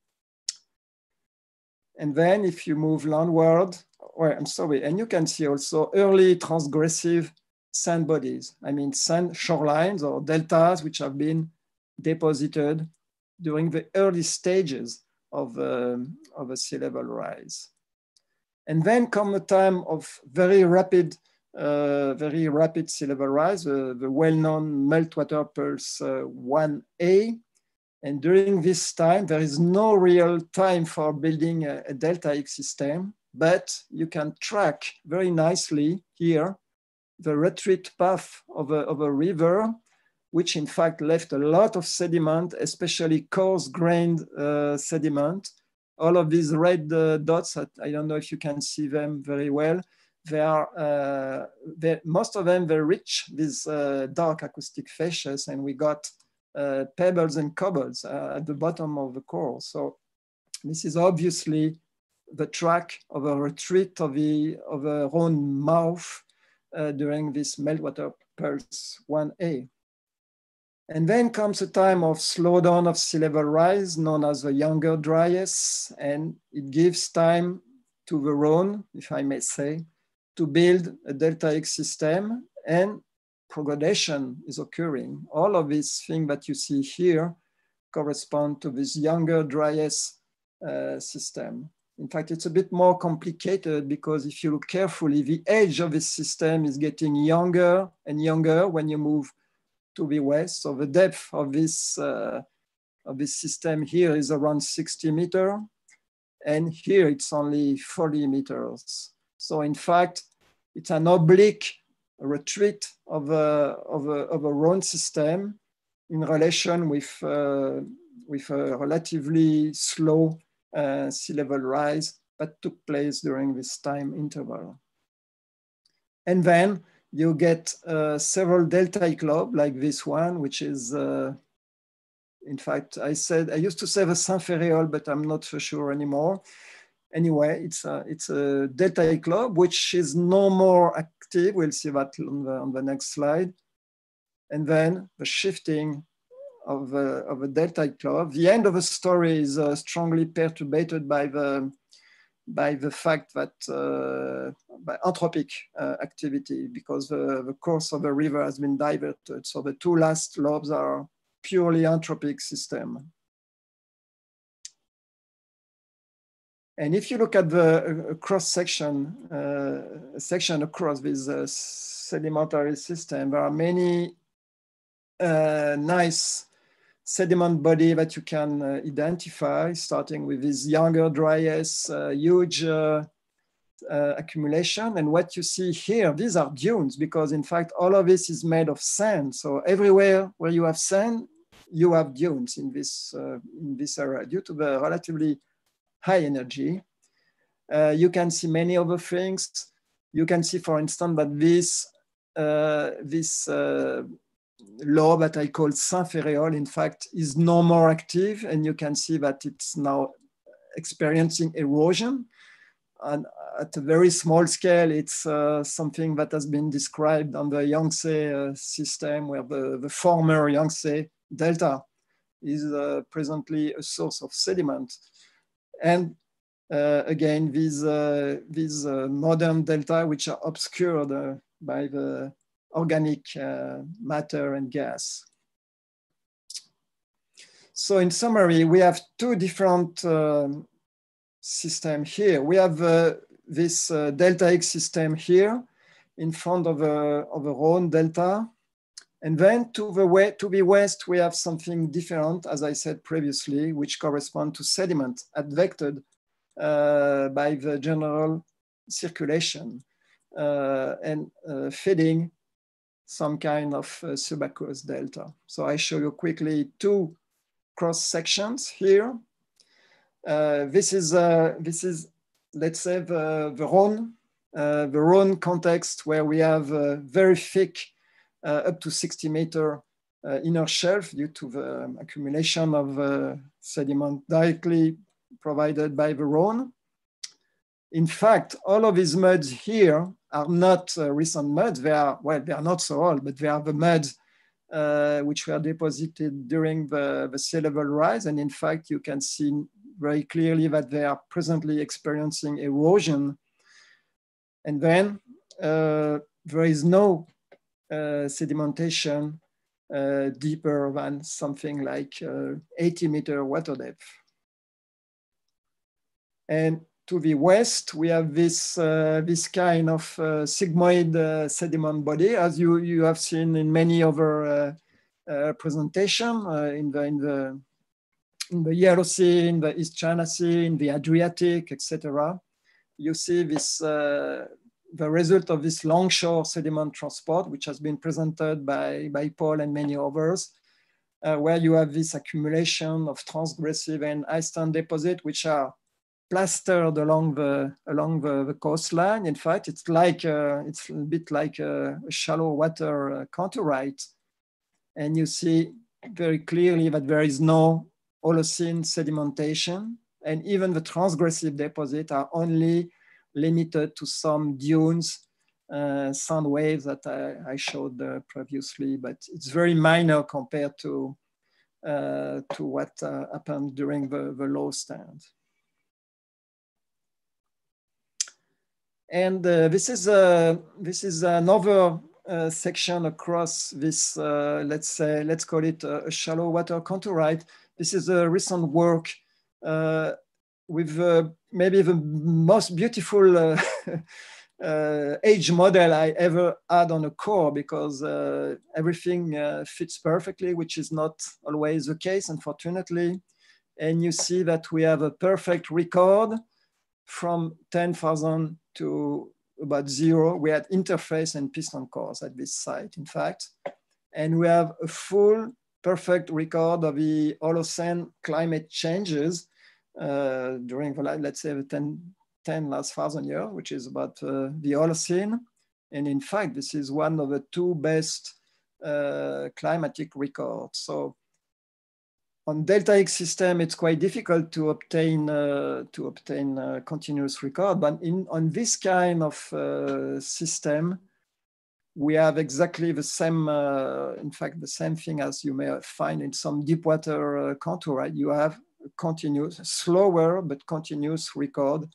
And then if you move landward, or I'm sorry, and you can see also early transgressive sand bodies. I mean sand shorelines or deltas which have been deposited during the early stages of, um, of a sea level rise. And then come a time of very rapid uh, very rapid level rise, uh, the well-known meltwater pulse 1A, uh, And during this time, there is no real time for building a, a deltaic system, but you can track very nicely here the retreat path of a, of a river, which in fact left a lot of sediment, especially coarse grained uh, sediment. All of these red uh, dots, I don't know if you can see them very well, they are, uh, most of them, very rich, with uh, dark acoustic facies, and we got uh, pebbles and cobbles at the bottom of the coral. So this is obviously the track of a retreat of, the, of a Rhone mouth uh, during this meltwater pulse 1A. And then comes a time of slowdown of sea level rise, known as the younger dryas, and it gives time to the Rhone, if I may say, to build a deltaic system and progradation is occurring. All of these things that you see here correspond to this younger dryas uh, system. In fact, it's a bit more complicated because if you look carefully, the age of this system is getting younger and younger when you move to the west. So the depth of this, uh, of this system here is around 60 meter. And here it's only 40 meters. So in fact, it's an oblique retreat of a, of a, of a Rhone system in relation with, uh, with a relatively slow uh, sea level rise that took place during this time interval. And then you get uh, several delta lobe like this one, which is, uh, in fact, I said, I used to say the Saint-Ferréol, but I'm not for sure anymore. Anyway, it's a, it's a delta lobe, which is no more active. We'll see that on the, on the next slide. And then the shifting of a, of a delta club. The end of the story is uh, strongly perturbed by the by the fact that uh, by anthropic uh, activity because the, the course of the river has been diverted. So the two last lobes are purely anthropic system. And if you look at the uh, cross section, uh, section across this uh, sedimentary system, there are many uh, nice sediment body that you can uh, identify, starting with this younger dryas, uh, huge accumulation. And what you see here, these are dunes, because in fact, all of this is made of sand. So everywhere where you have sand, you have dunes in this, in this area due to the relatively high energy. Uh, you can see many other things. You can see, for instance, that this, this law that I call Saint-Ferréol, in fact, is no more active. And you can see that it's now experiencing erosion. And at a very small scale, it's uh, something that has been described on the Yangtze uh, system, where the, the former Yangtze delta is uh, presently a source of sediment. And uh, again, these, uh, these uh, modern delta, which are obscured by the organic uh, matter and gas. So in summary, we have two different um, systems here. We have uh, this uh, deltaic system here in front of a, of a Rhone delta. And then to the, way, to the west, we have something different, as I said previously, which correspond to sediment advected uh, by the general circulation uh, and uh, feeding some kind of uh, subaqueous delta. So I show you quickly two cross sections here. Uh, this is uh, this is let's say the the Rhone the Rhone context where we have very thick up to 60 meter uh, inner shelf due to the accumulation of sediment directly provided by the Rhone. In fact, all of these muds here are not uh, recent muds. They are, well, they are not so old, but they are the muds uh, which were deposited during the, the sea level rise. And in fact, you can see very clearly that they are presently experiencing erosion. And then uh, there is no uh, sedimentation uh, deeper than something like uh, 80 meter water depth. And to the west, we have this, uh, this kind of uh, sigmoid uh, sediment body, as you, you have seen in many other uh, uh, presentation uh, in, the, in, the, in the Eocene, the East China Sea, in the Adriatic, etc. You see this, uh, the result of this longshore sediment transport, which has been presented by, by Paul and many others, uh, where you have this accumulation of transgressive and ice deposit, which are plastered along the along the, the coastline. In fact, it's like uh, it's a bit like a, a shallow water uh, contourite, and you see very clearly that there is no Holocene sedimentation, and even the transgressive deposit are only limited to some dunes, uh, sound waves that I, I showed uh, previously, but it's very minor compared to uh, to what uh, happened during the, the low stand. And uh, this is uh, this is another uh, section across this. Let's say let's call it a, shallow water contourite. This is a recent work with maybe the most beautiful uh, uh, age model I ever had on a core because uh, everything fits perfectly, which is not always the case, unfortunately. And you see that we have a perfect record from 10,000 to about zero. We had interface and piston cores at this site, in fact. And we have a full perfect record of the Holocene climate changes uh, during, the, let's say, the 10, 10 last thousand years, which is about uh, the Holocene. And in fact, this is one of the two best uh, climatic records. So on deltaic system, it's quite difficult to obtain uh, to obtain a continuous record. But in on this kind of uh, system, we have exactly the same. Uh, in fact, the same thing as you may find in some deep water uh, contour. Right? You have continuous, slower but continuous record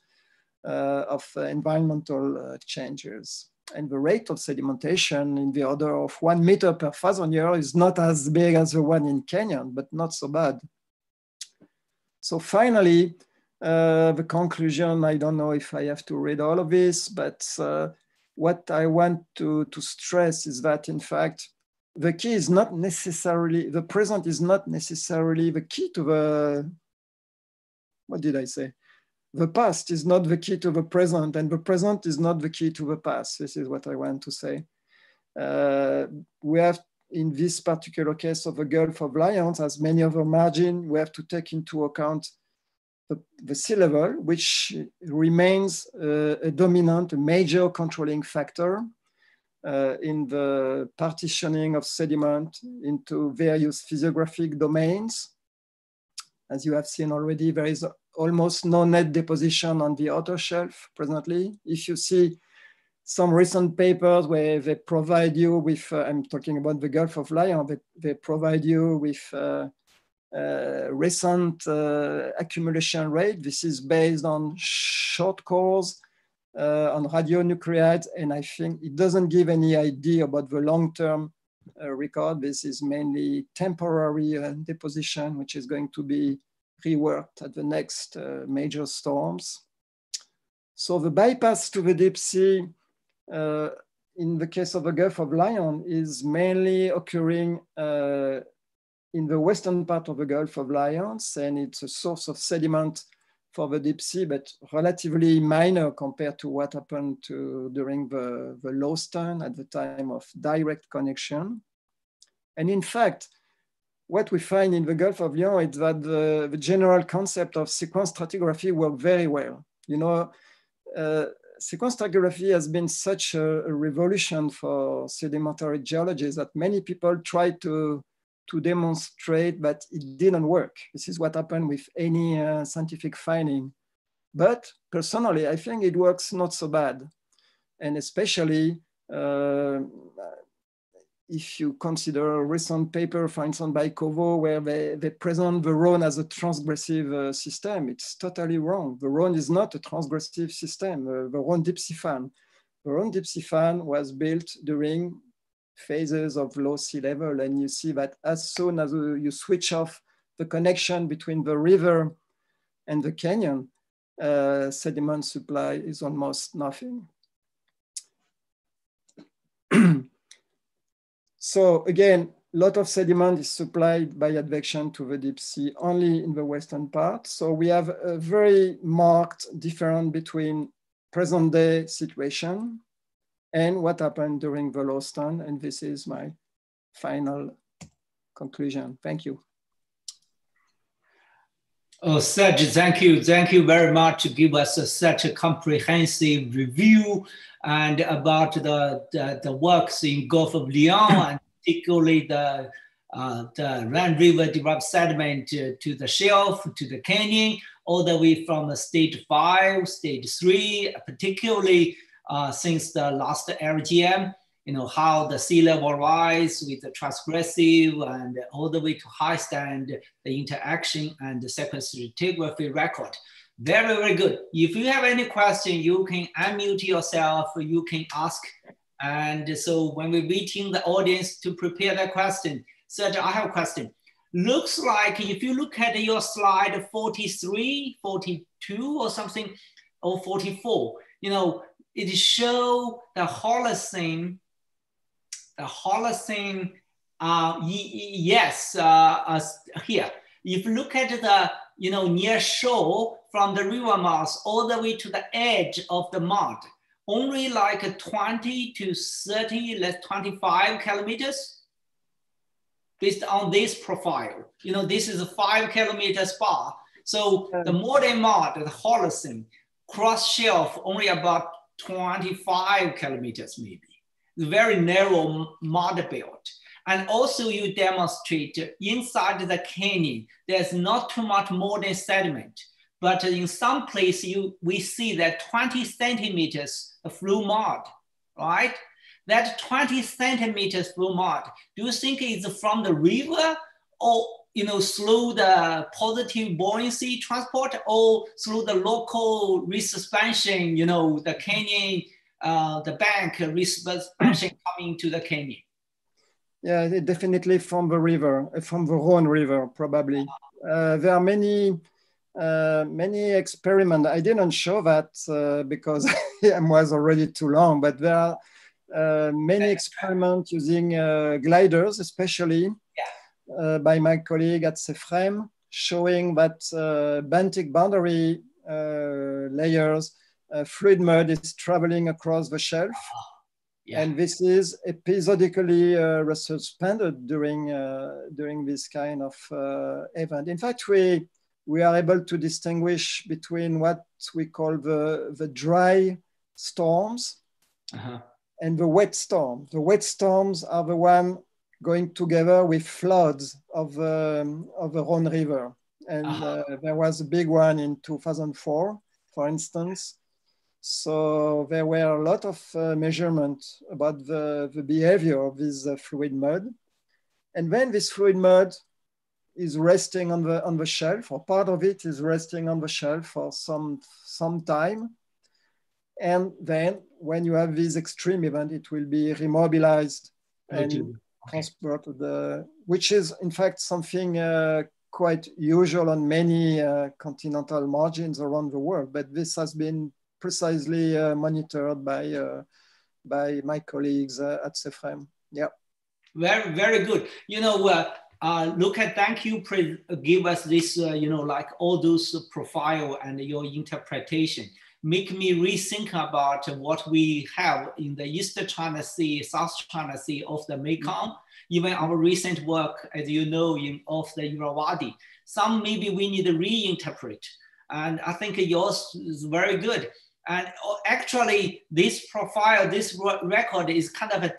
uh, of uh, environmental changes and the rate of sedimentation in the order of one meter per thousand year is not as big as the one in Kenya, but not so bad. So finally, uh, the conclusion, I don't know if I have to read all of this, but uh, what I want to, to stress is that in fact, the key is not necessarily, the present is not necessarily the key to the, what did I say? the past is not the key to the present and the present is not the key to the past. This is what I want to say. Uh, we have in this particular case of the Gulf of Lions, as many other margin, we have to take into account the, the sea level, which remains uh, a dominant, a major controlling factor uh, in the partitioning of sediment into various physiographic domains. As you have seen already, there is almost no net deposition on the outer shelf presently. If you see some recent papers where they provide you with, uh, I'm talking about the Gulf of Lion, they, they provide you with uh, uh, recent uh, accumulation rate. This is based on short cores, uh, on radionuclides, and I think it doesn't give any idea about the long-term uh, record. This is mainly temporary deposition, which is going to be reworked at the next uh, major storms. So the bypass to the deep sea uh, in the case of the Gulf of Lion is mainly occurring uh, in the western part of the Gulf of Lions, and it's a source of sediment for the deep sea, but relatively minor compared to what happened to, during the, the low stand at the time of direct connection. And in fact, what we find in the Gulf of Lyon is that the, the general concept of sequence stratigraphy worked very well. You know, uh, sequence stratigraphy has been such a, a, revolution for sedimentary geology that many people try to, to demonstrate that it didn't work. This is what happened with any uh, scientific finding. But personally, I think it works not so bad. And especially, uh, if you consider a recent paper, for instance, by Kovo, where they, they present the Rhone as a transgressive uh, system, it's totally wrong. The Rhone is not a transgressive system. Uh, the Rhone fan. The Rhone fan was built during phases of low sea level. And you see that as soon as you switch off the connection between the river and the canyon, uh, sediment supply is almost nothing. So again, a lot of sediment is supplied by advection to the deep sea only in the western part. So we have a very marked difference between present day situation and what happened during the lowstand. And this is my final conclusion. Thank you. Oh, Serge, thank you. Thank you very much to give us a, such a comprehensive review and about the, the, the works in Gulf of Lyon and particularly the, uh, the Rhine River developed sediment to, to the shelf, to the canyon, all the way from the stage five, stage three, particularly uh, since the last LGM, you know, how the sea level rise with the transgressive and all the way to high stand, the interaction and the sequence stratigraphy record. Very, very good. If you have any question, you can unmute yourself, you can ask. And so when we're waiting the audience to prepare their question, Serge, I have a question. Looks like if you look at your slide 43, 42 or something, or 44, you know, it show the Holocene, the Holocene, uh, yes, uh, uh, here. If you look at the, you know, near shore from the river mouth all the way to the edge of the mud, only like 20 to 30, less 25 kilometers based on this profile. You know, this is a five kilometer spot. So the modern mud, the Holocene, cross shelf only about 25 kilometers maybe. Very narrow mud belt. And also you demonstrate inside the canyon, there's not too much modern sediment, but in some place you, we see that 20 centimeters of flow mud, right? That 20 centimeters flow mud, do you think it's from the river or you know, through the positive buoyancy transport or through the local resuspension, you know, the canyon, uh, the bank resuspension coming to the canyon? Yeah, definitely from the river, uh, from the Rhone River, probably. Uh, there are many, uh, many experiments. I didn't show that uh, because it was already too long, but there are uh, many experiments using gliders, especially uh, by my colleague at CEFREM, showing that uh, benthic boundary uh, layers, fluid mud is traveling across the shelf. Yeah. And this is episodically uh, suspended during, uh, during this kind of uh, event. In fact, we, we are able to distinguish between what we call the, the dry storms -huh. and the wet storm. The wet storms are the one going together with floods of, um, of the Rhone River. And uh-huh. uh, there was a big one in 2004, for instance. So there were a lot of uh, measurements about the, the behavior of this uh, fluid mud. And then this fluid mud is resting on the, on the shelf, or part of it is resting on the shelf for some, some time. And then when you have this extreme event, it will be remobilized and transport the, which is in fact something uh, quite usual on many uh, continental margins around the world. But this has been precisely uh, monitored by uh, by my colleagues uh, at CEFREM. Yeah. Very, very good. You know, uh, look at thank you give us this uh, you know like all those profile and your interpretation make me rethink about what we have in the East China Sea, South China Sea of the Mekong, mm-hmm. even our recent work, as you know, in of the Irrawaddy. Some maybe we need to reinterpret. And I think yours is very good. And uh, actually, this profile, this record is kind of a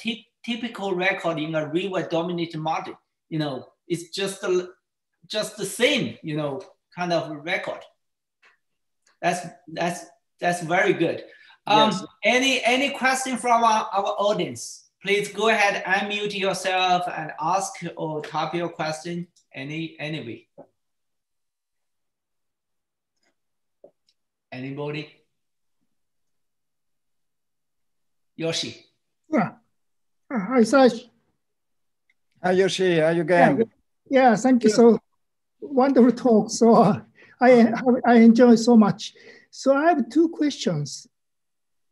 typical record in a river dominated model. You know, it's just, a, just the same, you know, kind of record. That's, that's that's very good. Um, yes. Any any question from our, our audience? Please go ahead, unmute yourself and ask or type your question any anyway. Anybody? Yoshi. Yeah. Hi, Serge. Hi, Yoshi. How you going? Yeah, yeah thank you. So wonderful talk. So uh, I I enjoy so much. So I have two questions.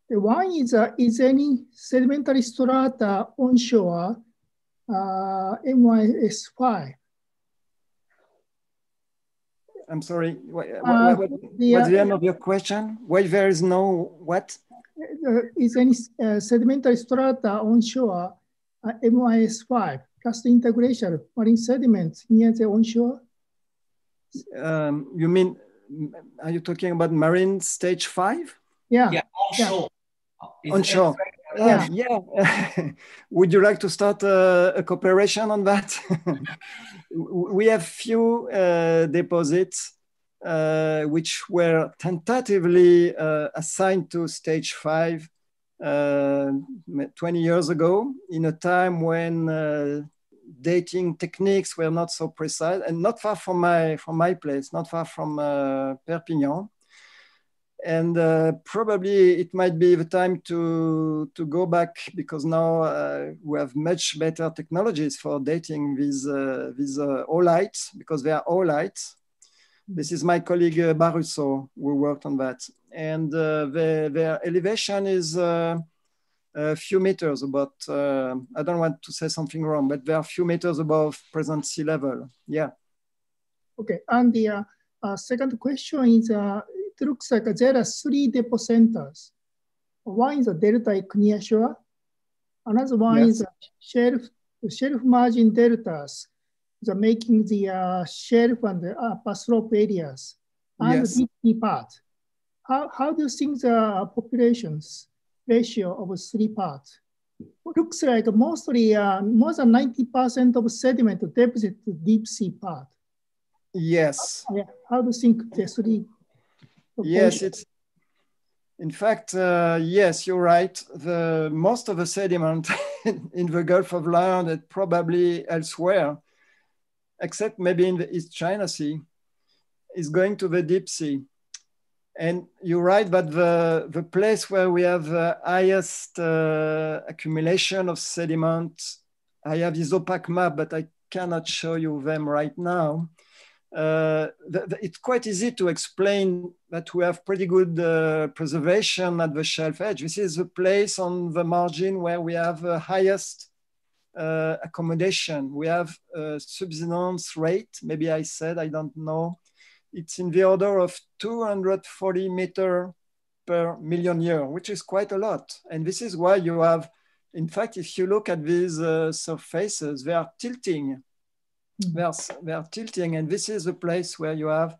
The one is, uh, is any sedimentary strata onshore uh, MYS5. I'm sorry, what, uh, what, the, what's the end of your question? Why there is no what? Uh, is any uh, sedimentary strata onshore uh, MYS5 plus the integration marine sediments near the onshore? Um, you mean, are you talking about marine stage five? Yeah. Yeah, onshore. Yeah. Onshore. Uh, yeah. yeah. Would you like to start a, a cooperation on that? we have few uh, deposits uh, which were tentatively uh, assigned to stage five uh, 20 years ago in a time when uh, dating techniques were not so precise and not far from my, from my place, not far from Perpignan and uh, probably it might be the time to to go back because now uh, we have much better technologies for dating these uh, these uh, oolites because they are oolites. This is my colleague uh, Barusseau who worked on that, and uh, the, their elevation is uh, a few meters about. Uh, I don't want to say something wrong, but they are a few meters above present sea level. Yeah. Okay, and the uh, uh, second question is it looks like there are three depocenters. One is a delta near shore. Another one yes. is shelf, shelf margin deltas, the making the uh, shelf and the upper slope areas and yes. the deep part. How, how do you think the populations ratio of three parts? Looks like mostly uh, more than 90% of sediment deposit to deep sea part. Yes. Yeah. How do you think the three Yes, it's in fact, uh, yes, you're right. The most of the sediment in the Gulf of Lion and probably elsewhere, except maybe in the East China Sea, is going to the deep sea. And you're right, but the, the place where we have the highest uh, accumulation of sediment, I have this isopach map, but I cannot show you them right now uh, the, the, it's quite easy to explain that we have pretty good uh, preservation at the shelf edge. This is a place on the margin where we have the highest uh, accommodation. We have subsidence rate, maybe I said, I don't know. It's in the order of 240 meter per million year, which is quite a lot. And this is why you have, in fact, if you look at these uh, surfaces, they are tilting they're, they're tilting and this is the place where you have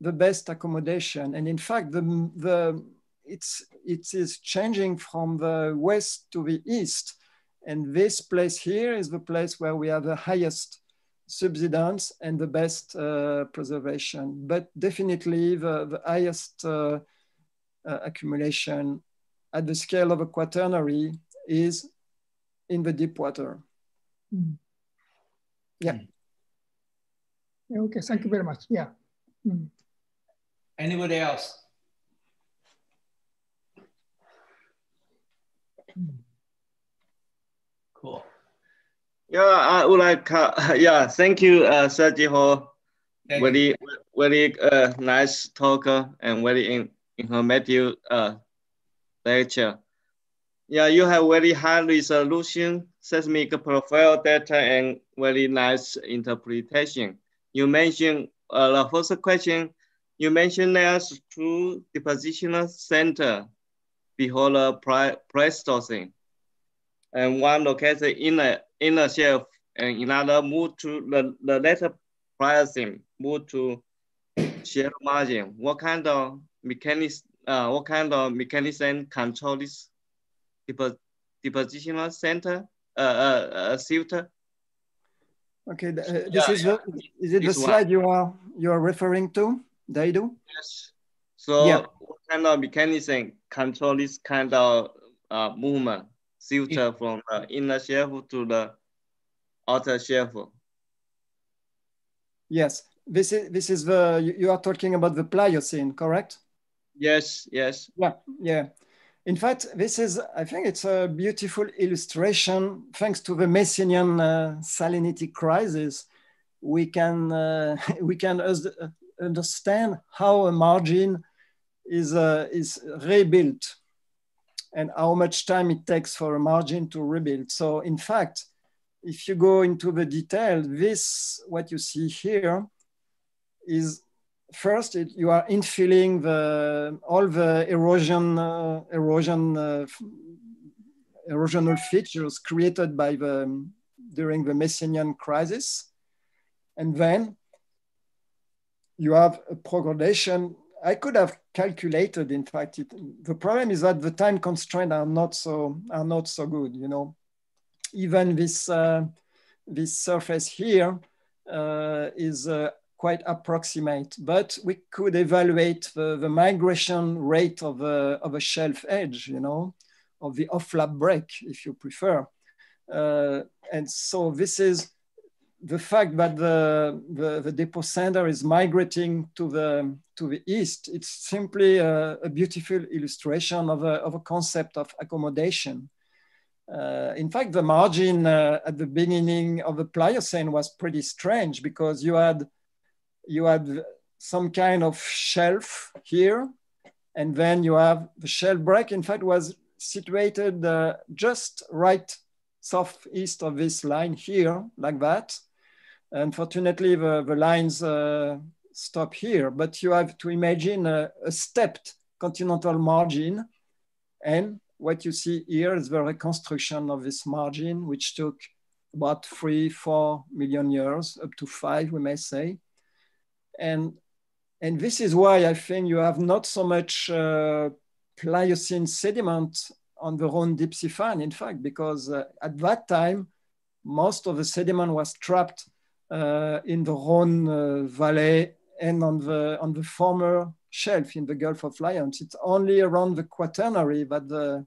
the best accommodation. And in fact, the, the, it's, it is changing from the west to the east. And this place here is the place where we have the highest subsidence and the best uh, preservation, but definitely the, the highest uh, uh, accumulation at the scale of a quaternary is in the deep water. Mm. Yeah. Mm. Okay, thank you very much. Yeah. Mm. Anybody else? Cool. Yeah, I would like, uh, yeah, thank you, uh, Sergio, thank very, you. very uh, nice talker and very in, informative uh, lecture. Yeah, you have very high resolution seismic profile data and very nice interpretation you mentioned uh, the first question, you mentioned there's two depositional center before the Pleistocene, and one located in the inner shelf, and another move to the, the later Pliocene, move to shelf margin. What kind of mechanism, uh, what kind of mechanism control this depositional center, uh, uh, uh, filter? Okay, uh, this yeah, is the, is it the slide one. you are you are referring to, Daido? Yes. So yeah. what kind of mechanism control this kind of uh, movement, filter from the inner shelf to the outer shelf? Yes, this is this is the you are talking about the Pliocene, correct? Yes, yes. Yeah, yeah. In fact, this is, I think it's a beautiful illustration. Thanks to the Messinian uh, salinity crisis, we can, uh, we can understand how a margin is, uh, is rebuilt and how much time it takes for a margin to rebuild. So in fact, if you go into the detail, this, what you see here, is first it, you are infilling the, all the erosion, uh, erosion, uh, erosional features created by the, during the Messinian crisis. And then you have a progression. I could have calculated, in fact, it, the problem is that the time constraints are not so, are not so good, you know. Even this, uh, this surface here uh, is uh, quite approximate, but we could evaluate the, the migration rate of a, of a shelf edge, you know, of the offlap break, if you prefer. Uh, and so this is the fact that the, the, the, depocenter is migrating to the, to the east. It's simply a, a beautiful illustration of a, of a concept of accommodation. Uh, in fact, the margin uh, at the beginning of the Pliocene was pretty strange because you had you had some kind of shelf here, and then you have the shelf break. In fact, was situated uh, just right southeast of this line here, like that. Unfortunately, the, the lines uh, stop here, but you have to imagine a, a stepped continental margin. And what you see here is the reconstruction of this margin, which took about three, four million years, up to five, we may say. And, and this is why I think you have not so much uh, Pliocene sediment on the Rhone deep sea fan, in fact, because uh, at that time, most of the sediment was trapped in the Rhone uh, Valley and on the, on the former shelf in the Gulf of Lions. It's only around the Quaternary that the,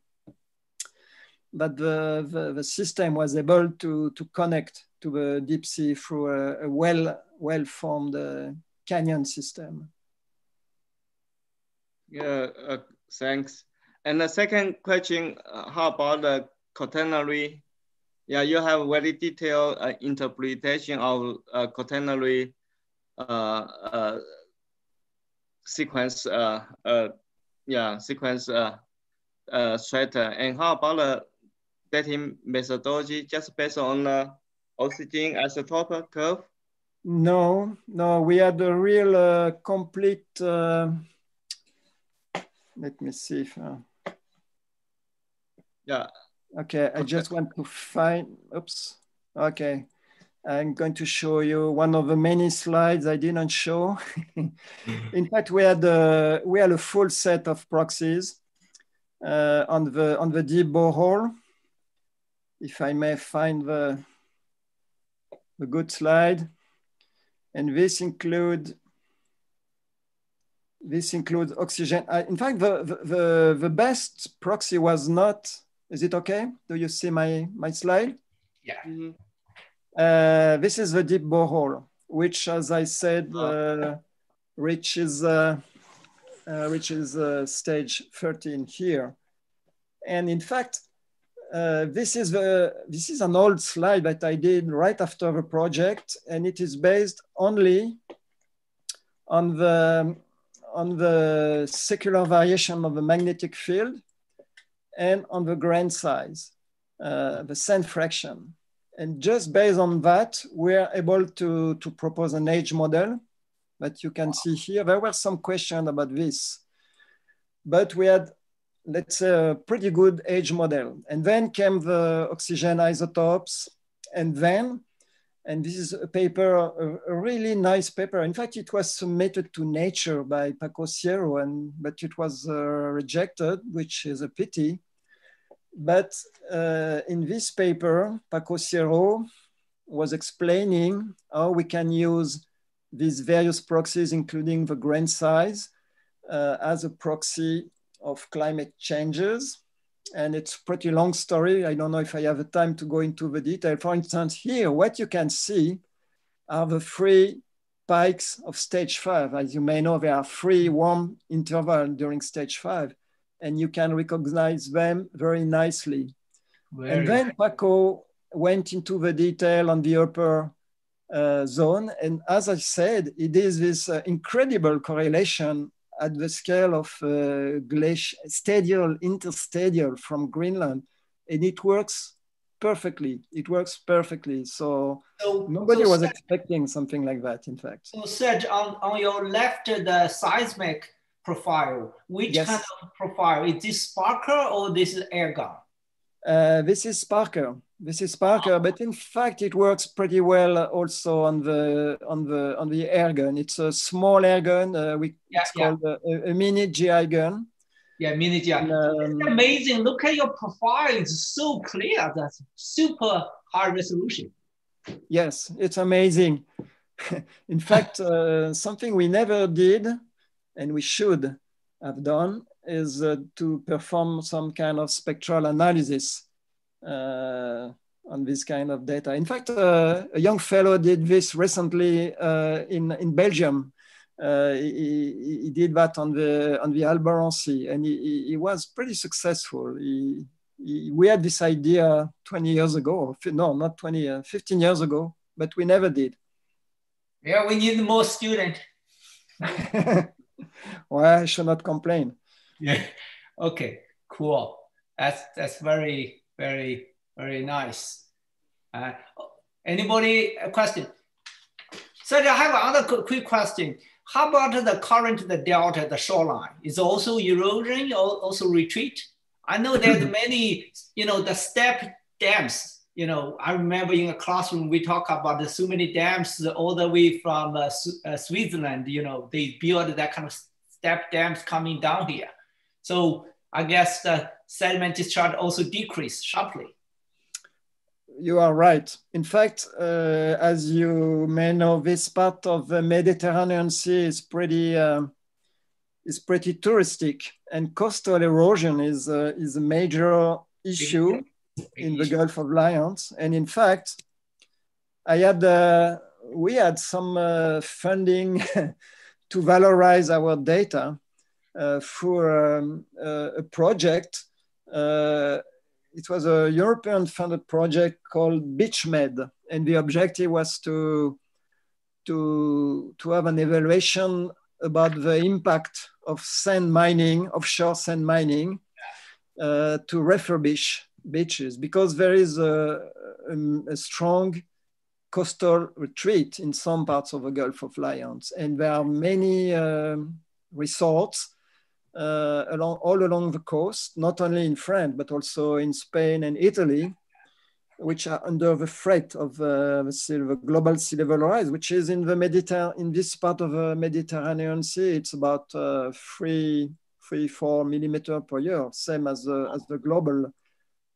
that the, the, the, system was able to, to connect to the deep sea through a, a well, well-formed uh, canyon system. Yeah, uh, thanks. And the second question, uh, how about the quaternary? Yeah, you have very detailed uh, interpretation of uh, quaternary uh, uh, sequence, uh, uh, yeah, sequence uh, uh, strata. And how about the dating methodology just based on the oxygen isotope curve? No, no, we had a real uh, complete, uh, let me see if, uh, yeah. Okay, I just want to find, oops, okay. I'm going to show you one of the many slides I didn't show. In fact, we had, a, we had a full set of proxies uh, on, the, on the deep borehole. If I may find the, the good slide. And this include this includes oxygen. In fact, the, the, the best proxy was not, is it okay? Do you see my, my slide? Yeah. Mm -hmm. uh, this is the deep borehole, which, as I said, uh, reaches, uh, uh, reaches uh, stage 13 here. And in fact, uh, this is the this is an old slide that I did right after the project, and it is based only on the on the secular variation of the magnetic field and on the grain size, uh, the sand fraction. And just based on that, we're able to, to propose an age model that you can see here. There were some questions about this, but we had let's say, a pretty good age model. And then came the oxygen isotopes. And then, and this is a paper, a, a, really nice paper. In fact, it was submitted to Nature by Paco Sierro, and, but it was uh, rejected, which is a pity. But uh, in this paper, Paco Sierro was explaining how we can use these various proxies, including the grain size, uh, as a proxy of climate changes. And it's a pretty long story. I don't know if I have the time to go into the detail. For instance, here, what you can see are the three pikes of stage five. As you may know, there are three warm intervals during stage five, and you can recognize them very nicely. Very and then Paco went into the detail on the upper uh, zone. And as I said, it is this uh, incredible correlation at the scale of uh, glacial, stadial, interstadial from Greenland. And it works perfectly. It works perfectly. So, So nobody so was Serge- expecting something like that, in fact. So Serge, on, on your left, the seismic profile, which Yes. kind of profile? Is this sparker or this is air gun? Uh, this is Sparker. This is Sparker, but in fact, it works pretty well also on the on the on the air gun. It's a small air gun. Uh, we Yeah, it's yeah. called a, a- a mini GI gun. Yeah, mini GI. And, um, amazing. Look at your profile. It's so clear. That's super high resolution. Yes, it's amazing. In fact, uh, something we never did and we should have done is uh, to perform some kind of spectral analysis uh, on this kind of data. In fact, uh, a young fellow did this recently uh, in, in Belgium. Uh, he, he- did that on the on the Alboran Sea, and he, he- was pretty successful. He, he- we had this idea 20 years ago, no, not 20, uh, 15 years ago, but we never did. Yeah, we need more student. well, I should not complain. Yeah. Okay. Cool. That's that's very very very nice. Uh, anybody a question? So I have another quick question. How about the current, the delta, the shoreline? Is also erosion or also retreat? I know there's many, you know, the step dams. You know, I remember in a classroom we talk about the so many dams all the way from uh, uh, Switzerland. You know, they build that kind of step dams coming down here. So I guess the sediment discharge also decreased sharply. You are right. In fact, uh, as you may know, this part of the Mediterranean Sea is pretty um is pretty touristic, and coastal erosion is uh, is a major issue in the Gulf of Lions. And in fact, I had uh, we had some uh, funding to valorize our data uh, for um, uh, a project. Uh, it was a European funded project called BeachMed, and the objective was to to to have an evaluation about the impact of sand mining, offshore sand mining, uh, to refurbish beaches because there is a, a, a strong coastal retreat in some parts of the Gulf of Lions, and there are many um, resorts uh, along all along the coast, not only in France but also in Spain and Italy, which are under the threat of uh, the, sea- the global sea level rise, which is in the Mediter- in this part of the Mediterranean Sea, it's about uh, three, three, four millimeter per year, same as the, as the global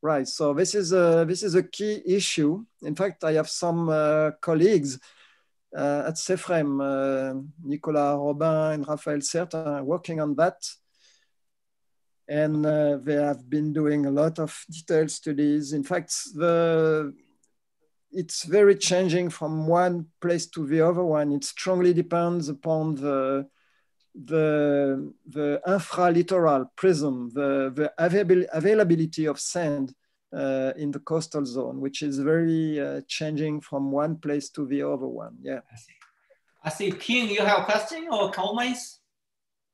rise. So this is a this is a key issue. In fact, I have some uh, colleagues uh, at CEFREM, uh, Nicolas Robin and Raphaël Certain, working on that and uh, they have been doing a lot of detailed studies. In fact, the it's very changing from one place to the other one. It strongly depends upon the the the infralittoral prism, the the avail- availability of sand uh, in the coastal zone, which is very uh, changing from one place to the other one. Yeah. I see, King, you have a question or comments?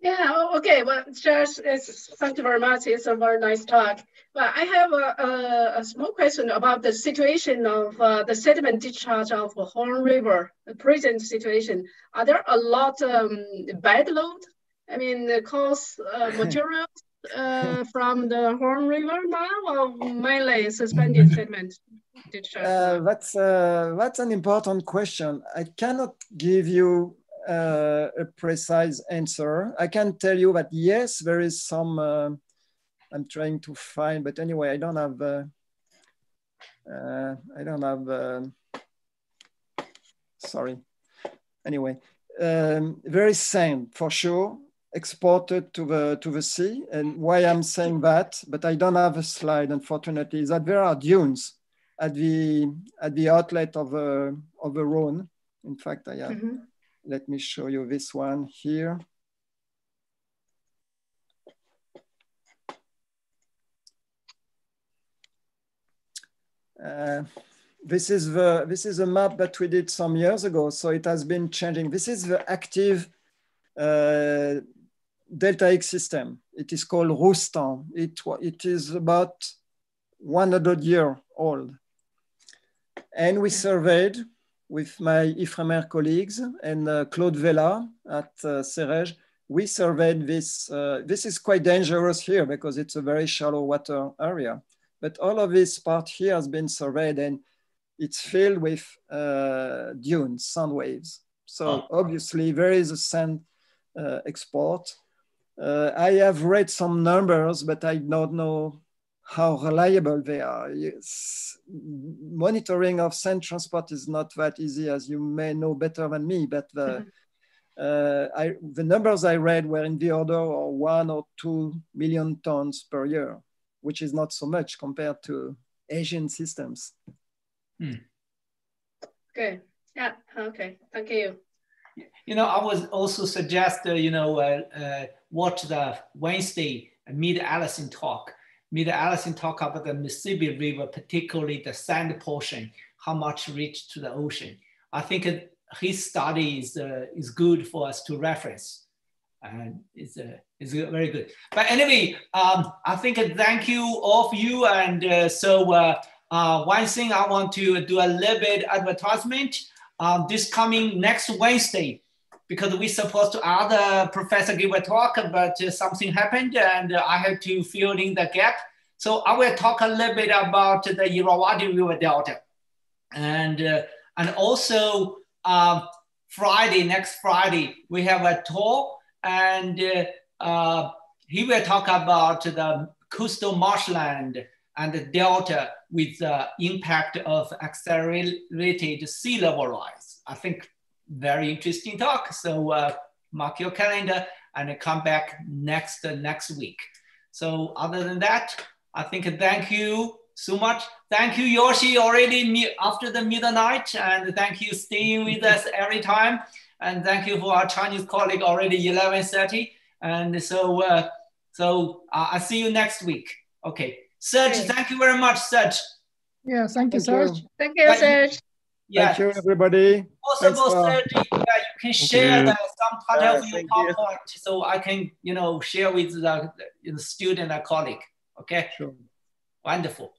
Yeah, oh, okay. Well, just it's, thank you very much. It's a very nice talk. But I have a, a, a small question about the situation of uh, the sediment discharge of Horn River, the present situation. Are there a lot um, bad load? I mean, the cost uh, materials uh, from the Horn River now, or mainly suspended sediment discharge? Uh, that's uh, that's an important question. I cannot give you uh, a precise answer. I can tell you that yes, there is some. Uh, I'm trying to find, but anyway, I don't have. Uh, uh, I don't have. um sorry. Anyway, um, sand for sure exported to the to the sea, and why I'm saying that, but I don't have a slide, unfortunately, is that there are dunes at the at the outlet of a of a Rhone. In fact, I have. Mhm. Let me show you this one here. Uh, this is the this is a map that we did some years ago, so it has been changing. This is the active uh, deltaic system. It is called Roustan. It it is about 100 year old. And we surveyed with my IFREMER colleagues and uh, Claude Vella at uh, we surveyed this. Uh, this is quite dangerous here because it's a very shallow water area. But all of this part here has been surveyed and it's filled with uh, dunes, sand waves. So oh. obviously there is a sand uh, export. Uh, I have read some numbers, but I don't know how reliable they are. Yes. Monitoring of sand transport is not that easy, as you may know better than me, but the, mm-hmm. uh, I, the numbers I read were in the order of one or two million tons per year, which is not so much compared to Asian systems. Hmm. Okay. Yeah. Okay. Thank you. You know, I would also suggest, uh, you know, uh, uh watch the Wednesday Mead Allison talk Mr. Allison talk about the Mississippi River, particularly the sand portion, how much reach to the ocean. I think his study is, uh, is good for us to reference. And it's, uh, it's very good. But anyway, um, I think thank you all of you. And uh, so uh, uh, one thing I want to do a little bit advertisement. Um, this coming next Wednesday, because we supposed to other professor give a talk, but uh, something happened and I had to fill in the gap. So I will talk a little bit about the Irrawaddy River Delta. And, uh, and also um, Friday, next Friday, we have a talk and uh, uh, he will talk about the coastal marshland and the delta with the impact of accelerated sea level rise. I think very interesting talk. So uh, mark your calendar and come back next uh, next week. So other than that, I think thank you so much. Thank you, Yoshi, already after the midnight, and thank you staying with us every time. And thank you for our Chinese colleague already 11:30. And so, uh, so uh, I'll see you next week. Okay, Serge, okay. thank you very much, Serge. Yeah, thank you, thank Serge. You. Thank you, Serge. Yeah. Thank you, everybody. Possible, Serge, yeah, you can share the, some part uh, of your PowerPoint so I can, you know, share with the, the student and colleague. Okay. Sure. Wonderful.